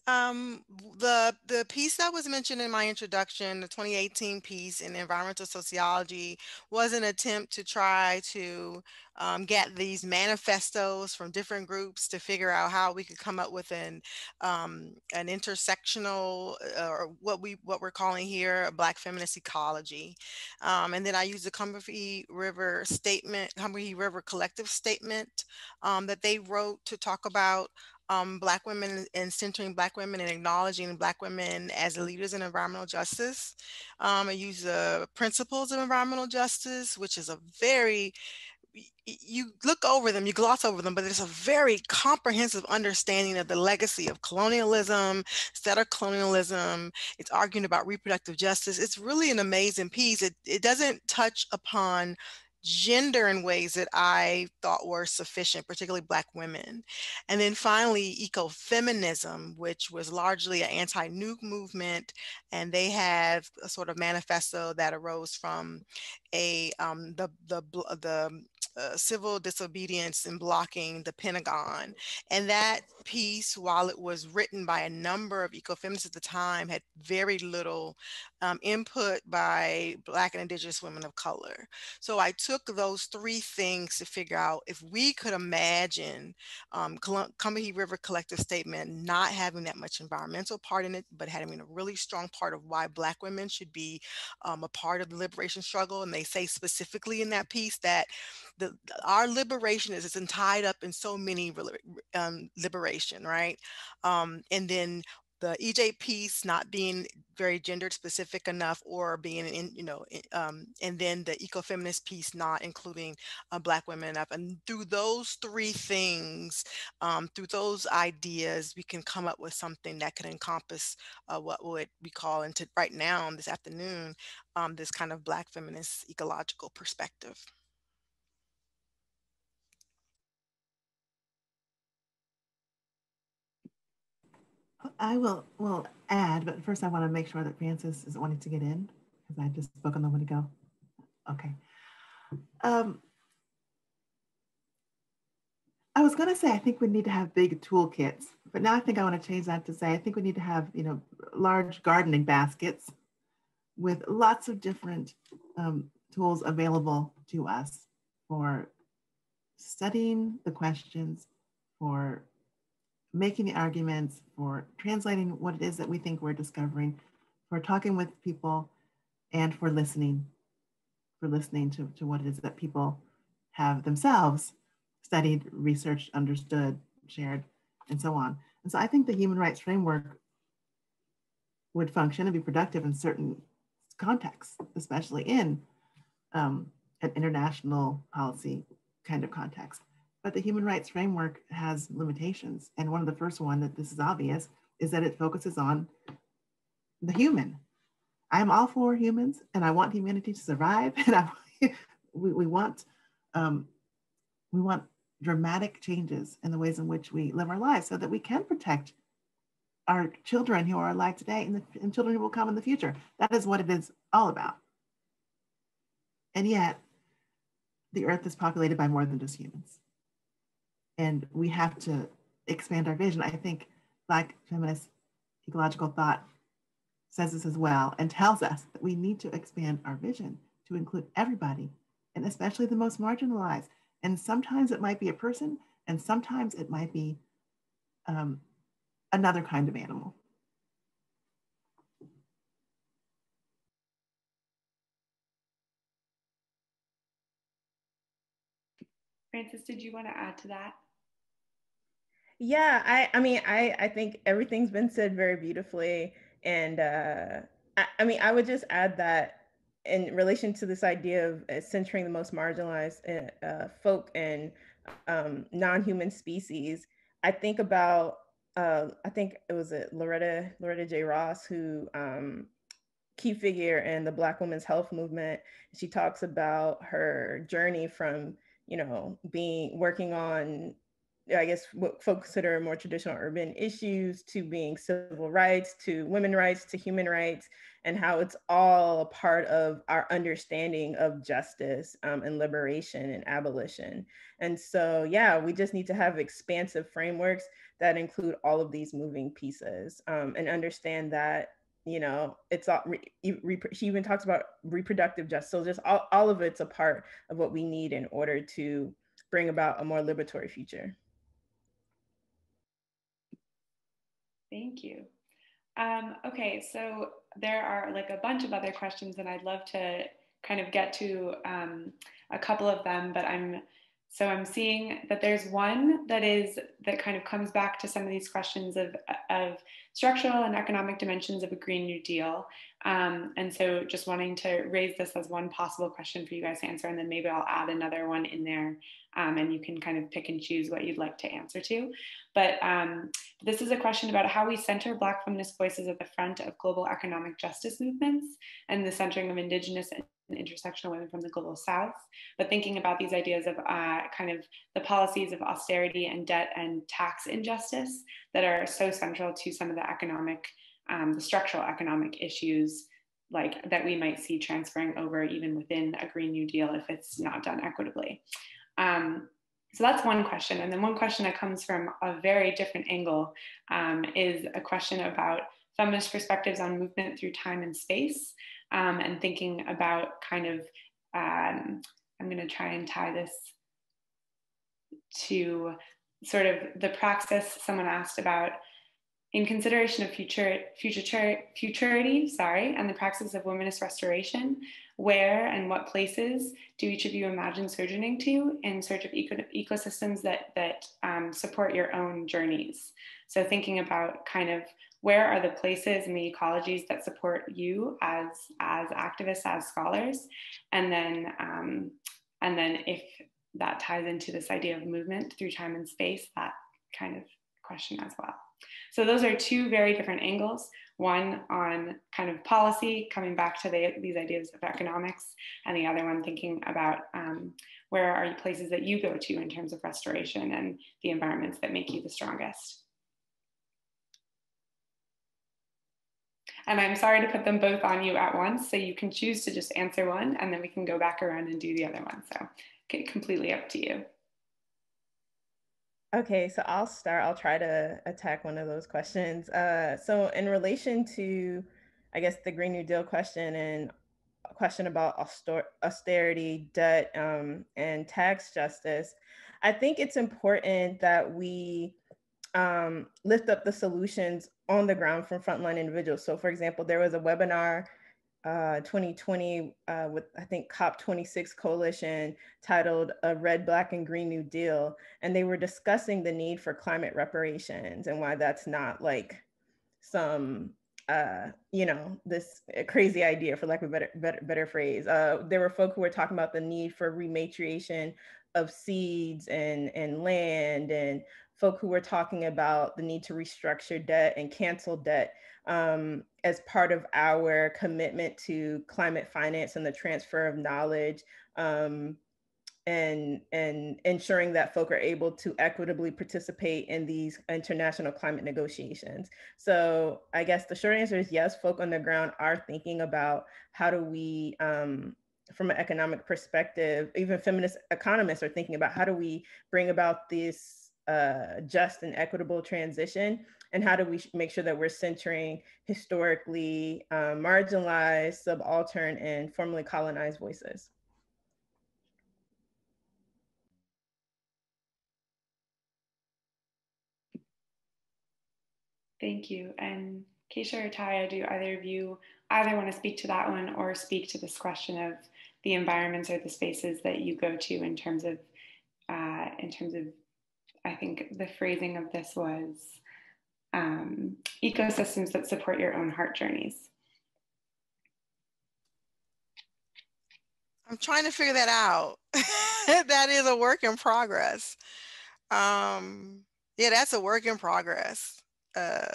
Um, the the piece that was mentioned in my introduction, the 2018 piece in environmental sociology, was an attempt to try to um, get these manifestos from different groups to figure out how we could come up with an um, an intersectional uh, or what we what we're calling here a Black feminist ecology, um, and then I used the Combahee River statement, Combahee River collective statement um, that they wrote to talk about um, Black women and centering Black women and acknowledging Black women as leaders in environmental justice. Um, I use the principles of environmental justice, which is a very, you look over them, you gloss over them, but it's a very comprehensive understanding of the legacy of colonialism, settler colonialism. It's arguing about reproductive justice. It's really an amazing piece. It, it doesn't touch upon gender in ways that I thought were sufficient, particularly Black women. And then finally, ecofeminism, which was largely an anti-nuke movement. And they have a sort of manifesto that arose from a um, the, the, the uh, civil disobedience in blocking the Pentagon. And that piece, while it was written by a number of ecofeminists at the time, had very little um, input by Black and Indigenous women of color. So I took those three things to figure out if we could imagine um, River Collective Statement not having that much environmental part in it, but having a really strong part of why Black women should be um, a part of the liberation struggle. And they say specifically in that piece that the, our liberation is, is tied up in so many um, liberation, right? Um, and then the EJ piece not being very gendered specific enough or being in, you know, um, and then the ecofeminist piece not including uh, Black women enough. And through those three things, um, through those ideas, we can come up with something that could encompass uh, what would we call into right now this afternoon, um, this kind of Black feminist ecological perspective. I will will add, but first I want to make sure that Frances is wanting to get in because I just spoke a moment ago. Okay. Um, I was going to say I think we need to have big toolkits, but now I think I want to change that to say I think we need to have you know large gardening baskets with lots of different um, tools available to us for studying the questions, for making the arguments, for translating what it is that we think we're discovering, for talking with people, and for listening, for listening to, to what it is that people have themselves studied, researched, understood, shared, and so on. And so I think the human rights framework would function and be productive in certain contexts, especially in um, an international policy kind of context. But the human rights framework has limitations. And one of the first one that this is obvious is that it focuses on the human. I'm all for humans and I want humanity to survive. <laughs> And I, we, we want um, we want dramatic changes in the ways in which we live our lives so that we can protect our children who are alive today and, the, and children who will come in the future. That is what it is all about. And yet, the earth is populated by more than just humans and we have to expand our vision. I think Black feminist ecological thought says this as well and tells us that we need to expand our vision to include everybody and especially the most marginalized. And sometimes it might be a person and sometimes it might be um, another kind of animal. Frances, did you want to add to that? Yeah, I, I mean, I, I think everything's been said very beautifully. And uh, I, I mean, I would just add that in relation to this idea of uh, centering the most marginalized uh, uh, folk and um, non-human species, I think about, uh, I think it was a Loretta, Loretta J. Ross who um, key figure in the Black women's health movement. She talks about her journey from, you know, being working on I guess what folks consider more traditional urban issues to being civil rights to women rights to human rights and how it's all a part of our understanding of justice um, and liberation and abolition. And so, yeah, we just need to have expansive frameworks that include all of these moving pieces um, and understand that you know it's all re, re, she even talks about reproductive justice so just all, all of it's a part of what we need in order to bring about a more liberatory future Thank you. Um, okay, so there are like a bunch of other questions and I'd love to kind of get to um, a couple of them, but I'm so I'm seeing that there's one that is that kind of comes back to some of these questions of, of structural and economic dimensions of a Green New Deal. Um, and so just wanting to raise this as one possible question for you guys to answer, and then maybe I'll add another one in there um, and you can kind of pick and choose what you'd like to answer to. But um, this is a question about how we center Black feminist voices at the front of global economic justice movements and the centering of Indigenous and intersectional women from the global south, but thinking about these ideas of uh, kind of the policies of austerity and debt and tax injustice that are so central to some of the economic, um, the structural economic issues like that we might see transferring over even within a Green New Deal if it's not done equitably. Um, so that's one question. And then one question that comes from a very different angle um, is a question about feminist perspectives on movement through time and space um, and thinking about kind of, um, I'm going to try and tie this to sort of the praxis someone asked about in consideration of future, future, futurity, sorry, and the praxis of womanist restoration, where and what places do each of you imagine sojourning to in search of eco ecosystems that, that um, support your own journeys? So thinking about kind of where are the places and the ecologies that support you as, as activists, as scholars, and then, um, and then if that ties into this idea of movement through time and space, that kind of question as well. So those are two very different angles. One on kind of policy, coming back to the, these ideas of economics, and the other one thinking about um, where are places that you go to in terms of restoration and the environments that make you the strongest. And I'm sorry to put them both on you at once, so you can choose to just answer one and then we can go back around and do the other one. So completely up to you. Okay, so I'll start. I'll try to attack one of those questions. Uh, so, in relation to, I guess, the Green New Deal question and a question about austerity, debt, um, and tax justice, I think it's important that we um, lift up the solutions on the ground from frontline individuals. So, for example, there was a webinar uh, 2020 uh, with I think COP26 coalition titled "A Red, Black, and Green New Deal," and they were discussing the need for climate reparations and why that's not like some uh, you know this crazy idea for lack of a better better, better phrase. Uh, there were folk who were talking about the need for rematriation of seeds and and land and folk who were talking about the need to restructure debt and cancel debt um, as part of our commitment to climate finance and the transfer of knowledge um, and and ensuring that folk are able to equitably participate in these international climate negotiations. So I guess the short answer is yes, folk on the ground are thinking about how do we um, from an economic perspective, even feminist economists are thinking about how do we bring about this just and equitable transition and how do we make sure that we're centering historically um, marginalized, subaltern, and formerly colonized voices? Thank you. And Kishi or Tiya, do either of you either want to speak to that one or speak to this question of the environments or the spaces that you go to in terms of, uh, in terms of, I think the phrasing of this was um, ecosystems that support your own heart journeys? I'm trying to figure that out. <laughs> that is a work in progress. Um, yeah, that's a work in progress. Uh,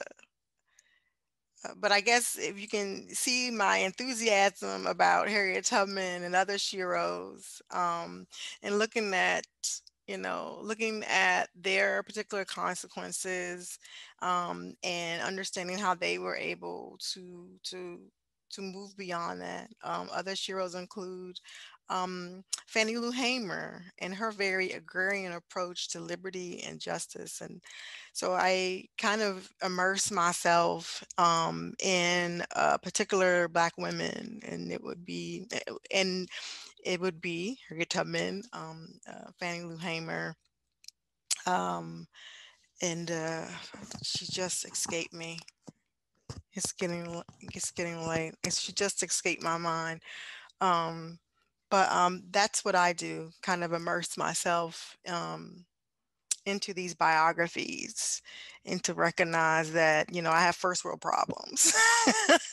uh, but I guess if you can see my enthusiasm about Harriet Tubman and other sheroes, um, and looking at you know, looking at their particular consequences um, and understanding how they were able to to to move beyond that. Um, other sheroes include um, Fannie Lou Hamer and her very agrarian approach to liberty and justice. And so I kind of immerse myself um, in uh, particular Black women, and it would be, eh, and it would be Harriet Tubman, um, uh, Fannie Lou Hamer, um, and uh, she just escaped me. It's getting it's getting late. She just escaped my mind. Um, but um, that's what I do, kind of immerse myself um, into these biographies and to recognize that, you know, I have first world problems.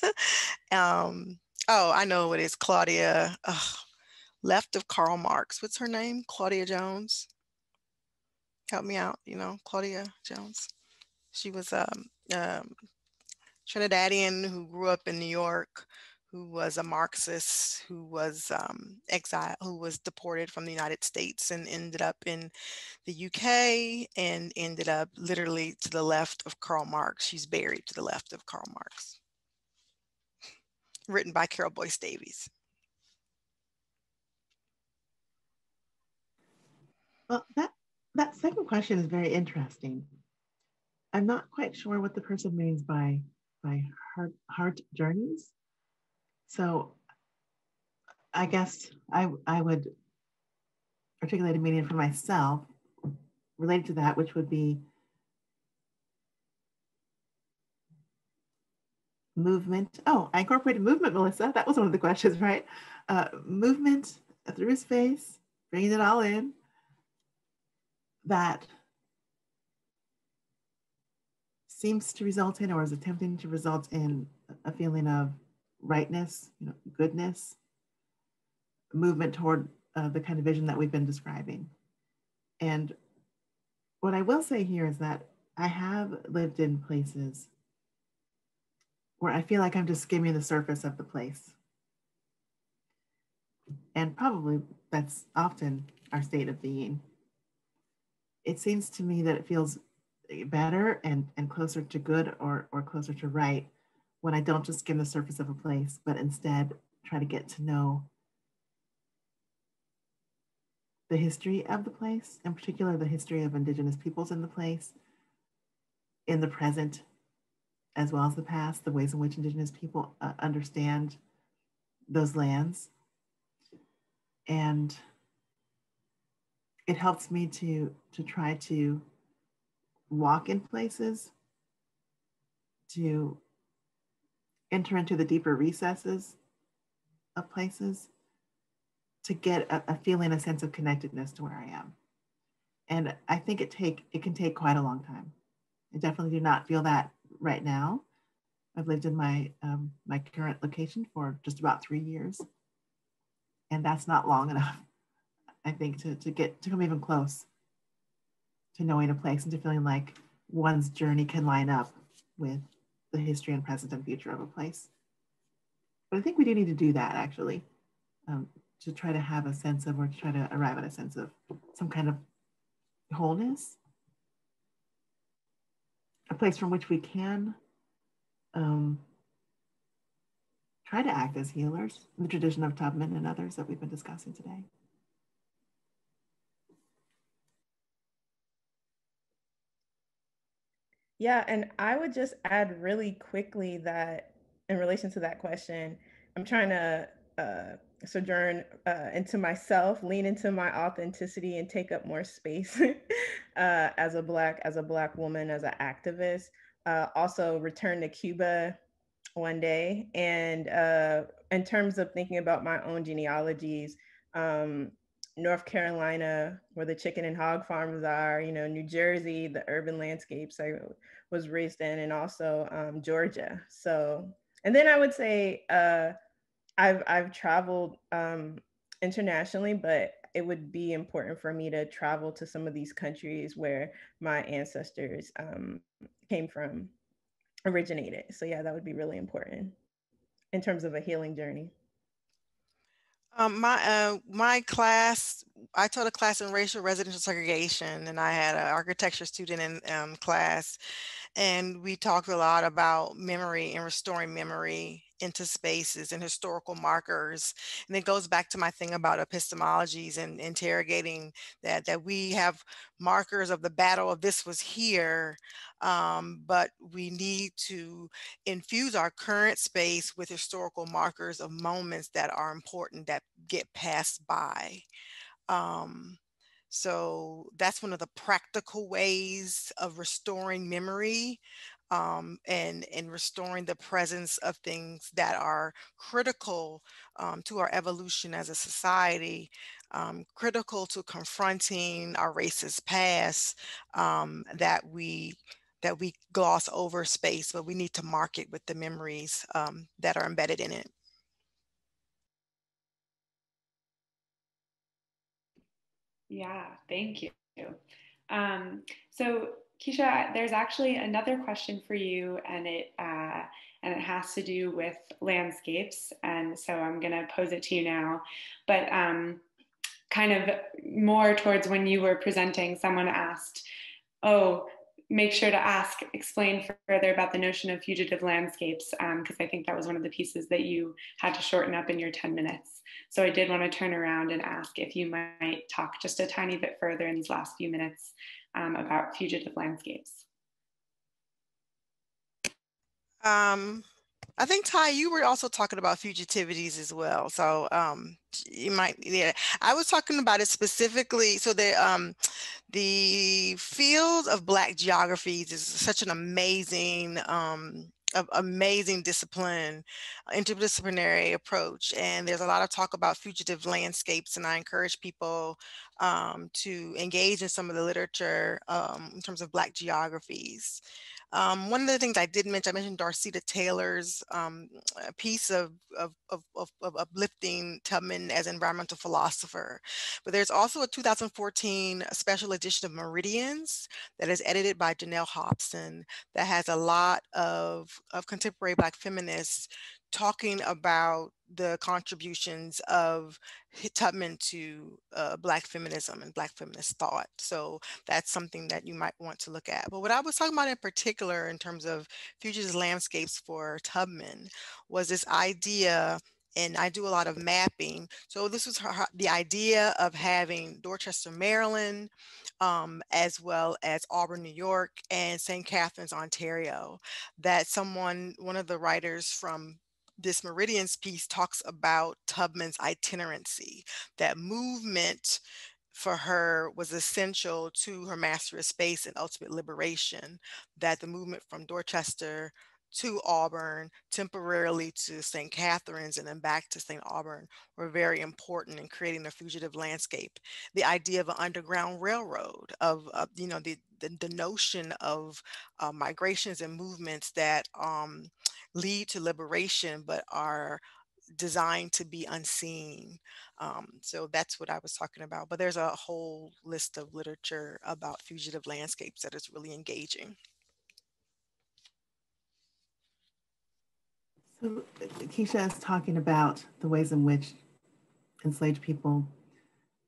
<laughs> um, oh, I know it is, Claudia. Left of Karl Marx. What's her name? Claudia Jones. Help me out, you know, Claudia Jones. She was um, um, Trinidadian who grew up in New York, who was a Marxist, who was um, exiled, who was deported from the United States and ended up in the UK and ended up literally to the left of Karl Marx. She's buried to the left of Karl Marx. <laughs> Written by Carol Boyce Davies. Well, that, that second question is very interesting. I'm not quite sure what the person means by, by heart, heart journeys. So I guess I, I would articulate a meaning for myself related to that, which would be movement. Oh, I incorporated movement, Melissa. That was one of the questions, right? Uh, movement through space, bringing it all in. That seems to result in or is attempting to result in a feeling of rightness, you know, goodness, movement toward uh, the kind of vision that we've been describing. And what I will say here is that I have lived in places where I feel like I'm just skimming the surface of the place. And probably that's often our state of being. It seems to me that it feels better and, and closer to good or, or closer to right when I don't just skim the surface of a place, but instead try to get to know the history of the place, in particular, the history of Indigenous peoples in the place, in the present, as well as the past, the ways in which Indigenous people uh, understand those lands. And it helps me to, to try to walk in places, to enter into the deeper recesses of places to get a, a, feeling, a sense of connectedness to where I am. And I think it take it can take quite a long time. I definitely do not feel that right now. I've lived in my um, my current location for just about three years, and that's not long <laughs> enough. I think to to get to come even close to knowing a place and to feeling like one's journey can line up with the history and present and future of a place. But I think we do need to do that actually, um, to try to have a sense of, or to try to arrive at a sense of some kind of wholeness, a place from which we can um, try to act as healers in the tradition of Tubman and others that we've been discussing today. Yeah, and I would just add really quickly that in relation to that question, I'm trying to uh, sojourn uh, into myself, lean into my authenticity, and take up more space <laughs> uh, as a black as a black woman, as an activist. Uh, also, return to Cuba one day, and uh, in terms of thinking about my own genealogies. Um, North Carolina, where the chicken and hog farms are, you know, New Jersey, the urban landscapes I was raised in, and also um, Georgia. So, and then I would say uh, I've I've traveled um, internationally, but it would be important for me to travel to some of these countries where my ancestors um, came from, originated. So yeah, that would be really important in terms of a healing journey. Um, my uh, my class, I taught a class in racial residential segregation, and I had an architecture student in um, class, and we talked a lot about memory and restoring memory into spaces and historical markers. And it goes back to my thing about epistemologies and interrogating that that we have markers of the battle of this was here, um, but we need to infuse our current space with historical markers of moments that are important that get passed by. Um, so that's one of the practical ways of restoring memory um, and, and restoring the presence of things that are critical um, to our evolution as a society, um, critical to confronting our racist past um, that we that we gloss over space, but we need to mark it with the memories um, that are embedded in it. Yeah, thank you. Um, so Kishi, there's actually another question for you, and it uh, and it has to do with landscapes. And so I'm going to pose it to you now. But um, kind of more towards when you were presenting, someone asked, "Oh, make sure to ask, explain further about the notion of fugitive landscapes, because um, I think that was one of the pieces that you had to shorten up in your 10 minutes. So I did want to turn around and ask if you might talk just a tiny bit further in these last few minutes um, about fugitive landscapes. Um, I think Ty, you were also talking about fugitivities as well. So um, you might, yeah. I was talking about it specifically. So the um, the field of Black geographies is such an amazing um, amazing discipline, interdisciplinary approach. And there's a lot of talk about fugitive landscapes, and I encourage people um, to engage in some of the literature um, in terms of Black geographies. Um, one of the things I did mention, I mentioned Dorceta Taylor's um, piece of, of, of, of, uplifting Tubman as environmental philosopher. But there's also a 2014 special edition of Meridians that is edited by Janell Hobson that has a lot of, of contemporary Black feminists talking about the contributions of Tubman to uh, Black feminism and Black feminist thought. So that's something that you might want to look at. But what I was talking about in particular in terms of futures landscapes for Tubman was this idea and I do a lot of mapping. So this was her, the idea of having Dorchester, Maryland, um, as well as Auburn, New York, and St. Catharines, Ontario. That someone, one of the writers from this Meridians piece talks about Tubman's itinerancy, that movement for her was essential to her mastery of space and ultimate liberation, that the movement from Dorchester to Auburn, temporarily to St. Catharines, and then back to St. Auburn were very important in creating the fugitive landscape. The idea of an underground railroad, of, of you know, the, the, the notion of uh, migrations and movements that um, lead to liberation, but are designed to be unseen. Um, so that's what I was talking about. But there's a whole list of literature about fugitive landscapes that is really engaging. So Kishi is talking about the ways in which enslaved people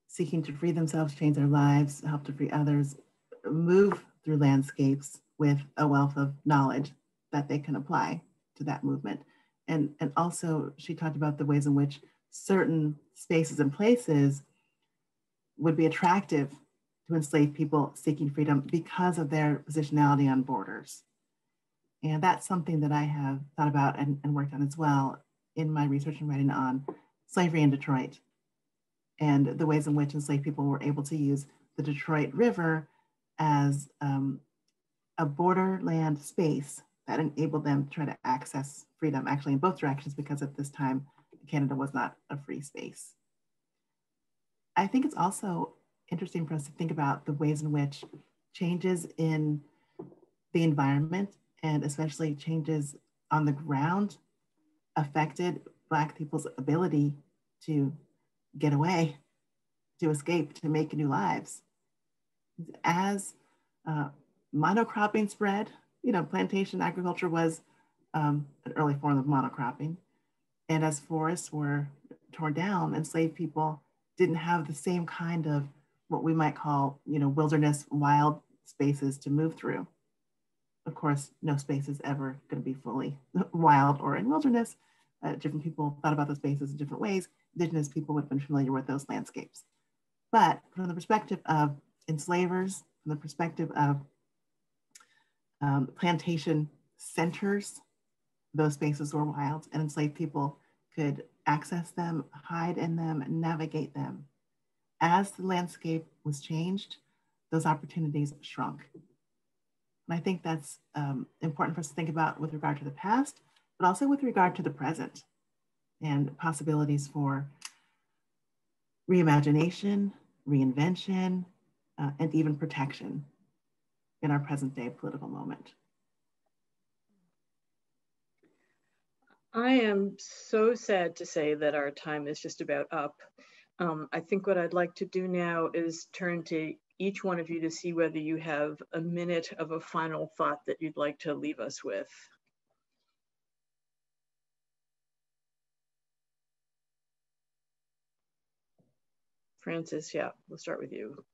seeking to free themselves, change their lives, help to free others, move through landscapes with a wealth of knowledge that they can apply to that movement. And, and also she talked about the ways in which certain spaces and places would be attractive to enslaved people seeking freedom because of their positionality on borders. And that's something that I have thought about and, and worked on as well in my research and writing on slavery in Detroit and the ways in which enslaved people were able to use the Detroit River as um, a borderland space that enabled them to try to access freedom actually in both directions because at this time Canada was not a free space. I think it's also interesting for us to think about the ways in which changes in the environment and especially changes on the ground affected Black people's ability to get away, to escape, to make new lives. As uh, monocropping spread, you know, plantation agriculture was um, an early form of monocropping. And as forests were torn down, enslaved people didn't have the same kind of what we might call, you know, wilderness, wild spaces to move through. Of course, no space is ever going to be fully <laughs> wild or in wilderness. Uh, different people thought about the spaces in different ways. Indigenous people would have been familiar with those landscapes. But from the perspective of enslavers, from the perspective of um, plantation centers. Those spaces were wild and enslaved people could access them, hide in them, navigate them. As the landscape was changed, those opportunities shrunk. And I think that's um, important for us to think about with regard to the past, but also with regard to the present and possibilities for reimagination, reinvention, uh, and even protection in our present day political moment. I am so sad to say that our time is just about up. Um, I think what I'd like to do now is turn to each one of you to see whether you have a minute of a final thought that you'd like to leave us with. Frances, yeah, we'll start with you.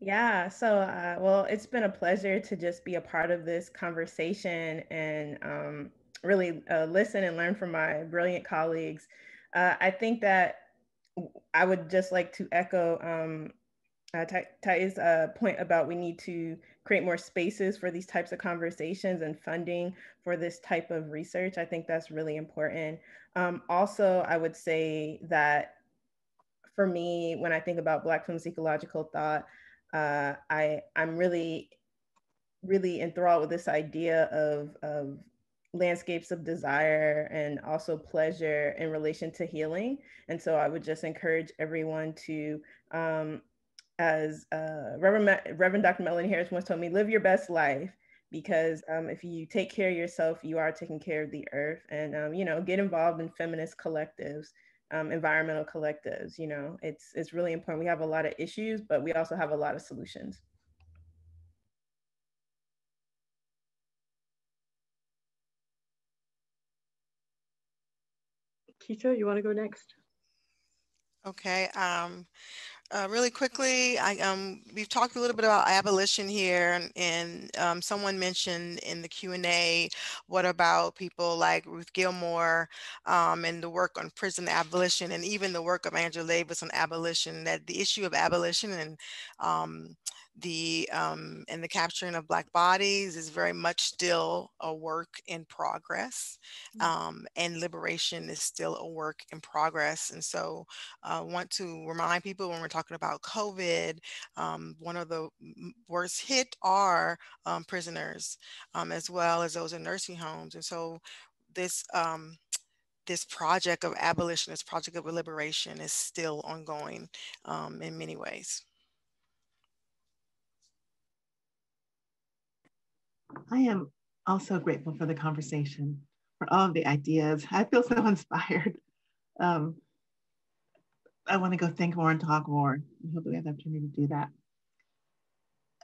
Yeah, so uh, well, it's been a pleasure to just be a part of this conversation and um, really uh, listen and learn from my brilliant colleagues. Uh, I think that I would just like to echo um, uh, uh, point about we need to create more spaces for these types of conversations and funding for this type of research. I think that's really important. Um, also, I would say that for me, when I think about Black feminist ecological thought, uh, I I'm really really enthralled with this idea of of landscapes of desire and also pleasure in relation to healing. And so I would just encourage everyone to, um, as uh, Reverend, Reverend Dr. Melanie Harris once told me, live your best life because um, if you take care of yourself, you are taking care of the earth and, um, you know, get involved in feminist collectives. Um, environmental collectives, you know, it's it's really important. We have a lot of issues, but we also have a lot of solutions. Kishi, you want to go next? Okay. Um, uh, really quickly, I, um, we've talked a little bit about abolition here, and, and um, someone mentioned in the Q&A, what about people like Ruth Gilmore um, and the work on prison abolition, and even the work of Angela Davis on abolition, that the issue of abolition and um, the um, and the capturing of black bodies is very much still a work in progress mm. um, and liberation is still a work in progress and so i uh, want to remind people when we're talking about covid um, one of the worst hit are um, prisoners um, as well as those in nursing homes and so this um, this project of abolition, this project of liberation is still ongoing in many ways. I am also grateful for the conversation, for all of the ideas. I feel so <laughs> inspired. Um, I want to go think more and talk more. I hope that we have the opportunity to do that.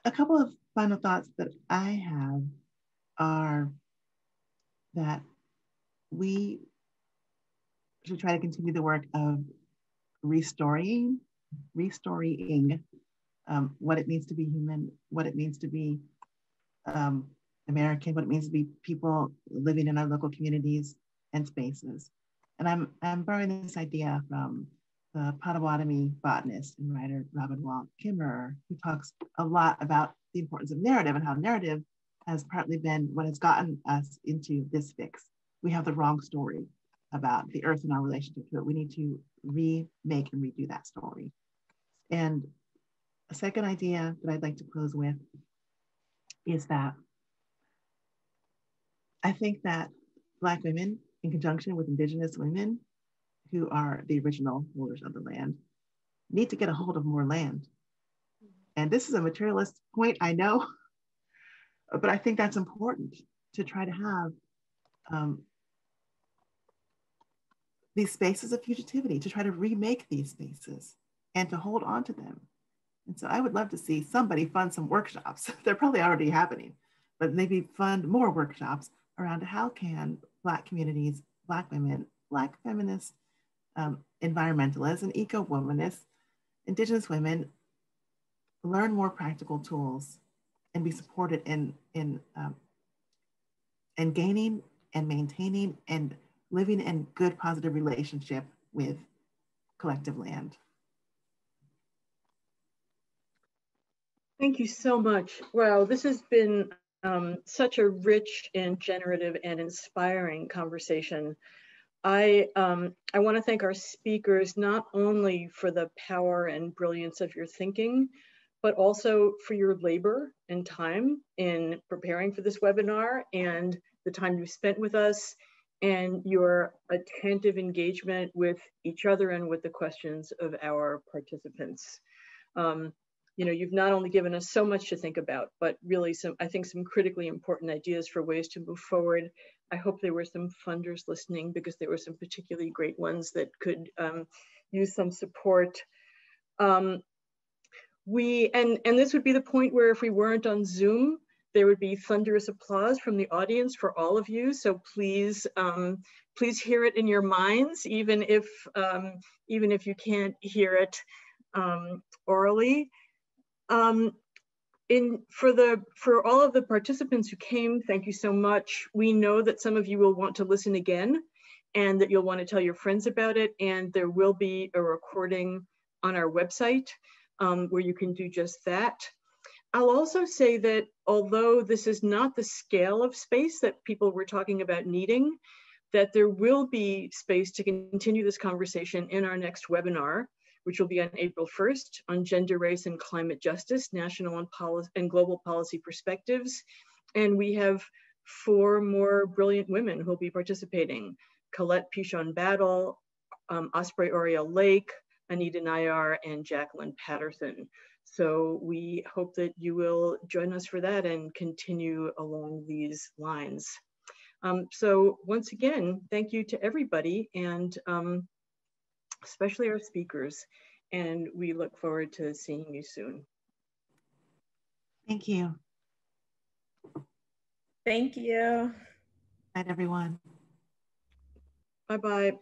A couple of final thoughts that I have are that we should try to continue the work of restoring, restoring um, what it means to be human, what it means to be um, American, what it means to be people living in our local communities and spaces. And I'm, I'm borrowing this idea from the Potawatomi botanist and writer Robin Wall Kimmerer, who talks a lot about the importance of narrative and how narrative has partly been what has gotten us into this fix. We have the wrong story about the earth and our relationship to it. We need to remake and redo that story. And a second idea that I'd like to close with is that I think that Black women, in conjunction with Indigenous women who are the original rulers of the land, need to get a hold of more land. And this is a materialist point, I know, <laughs> but I think that's important to try to have um, these spaces of fugitivity, to try to remake these spaces and to hold on to them and so I would love to see somebody fund some workshops. <laughs> They're probably already happening, but maybe fund more workshops around how can Black communities, Black women, Black feminists, um, environmentalists, and eco-womanists, Indigenous women learn more practical tools and be supported in, in, um, in gaining and maintaining and living in good positive relationship with collective land. Thank you so much. Wow, this has been um, such a rich and generative and inspiring conversation. I, um, I want to thank our speakers not only for the power and brilliance of your thinking, but also for your labor and time in preparing for this webinar and the time you spent with us and your attentive engagement with each other and with the questions of our participants. Um, you know, you've not only given us so much to think about, but really some, I think some critically important ideas for ways to move forward. I hope there were some funders listening because there were some particularly great ones that could um, use some support. Um, we, and, and this would be the point where if we weren't on Zoom, there would be thunderous applause from the audience for all of you. So please, um, please hear it in your minds, even if, um, even if you can't hear it um, orally. Um, in for the for all of the participants who came, thank you so much. We know that some of you will want to listen again and that you'll want to tell your friends about it. And there will be a recording on our website um, where you can do just that. I'll also say that although this is not the scale of space that people were talking about needing, that there will be space to continue this conversation in our next webinar, which will be on April 1st on gender, race, and climate justice, national and, and global policy perspectives. And we have four more brilliant women who will be participating. Colette Pichon Battle, um, Osprey Oriel Lake, Anita Nayar, and Jacqueline Patterson. So we hope that you will join us for that and continue along these lines. Um, so once again, thank you to everybody and um, especially our speakers. And we look forward to seeing you soon. Thank you. Thank you. Night, everyone. Bye-bye.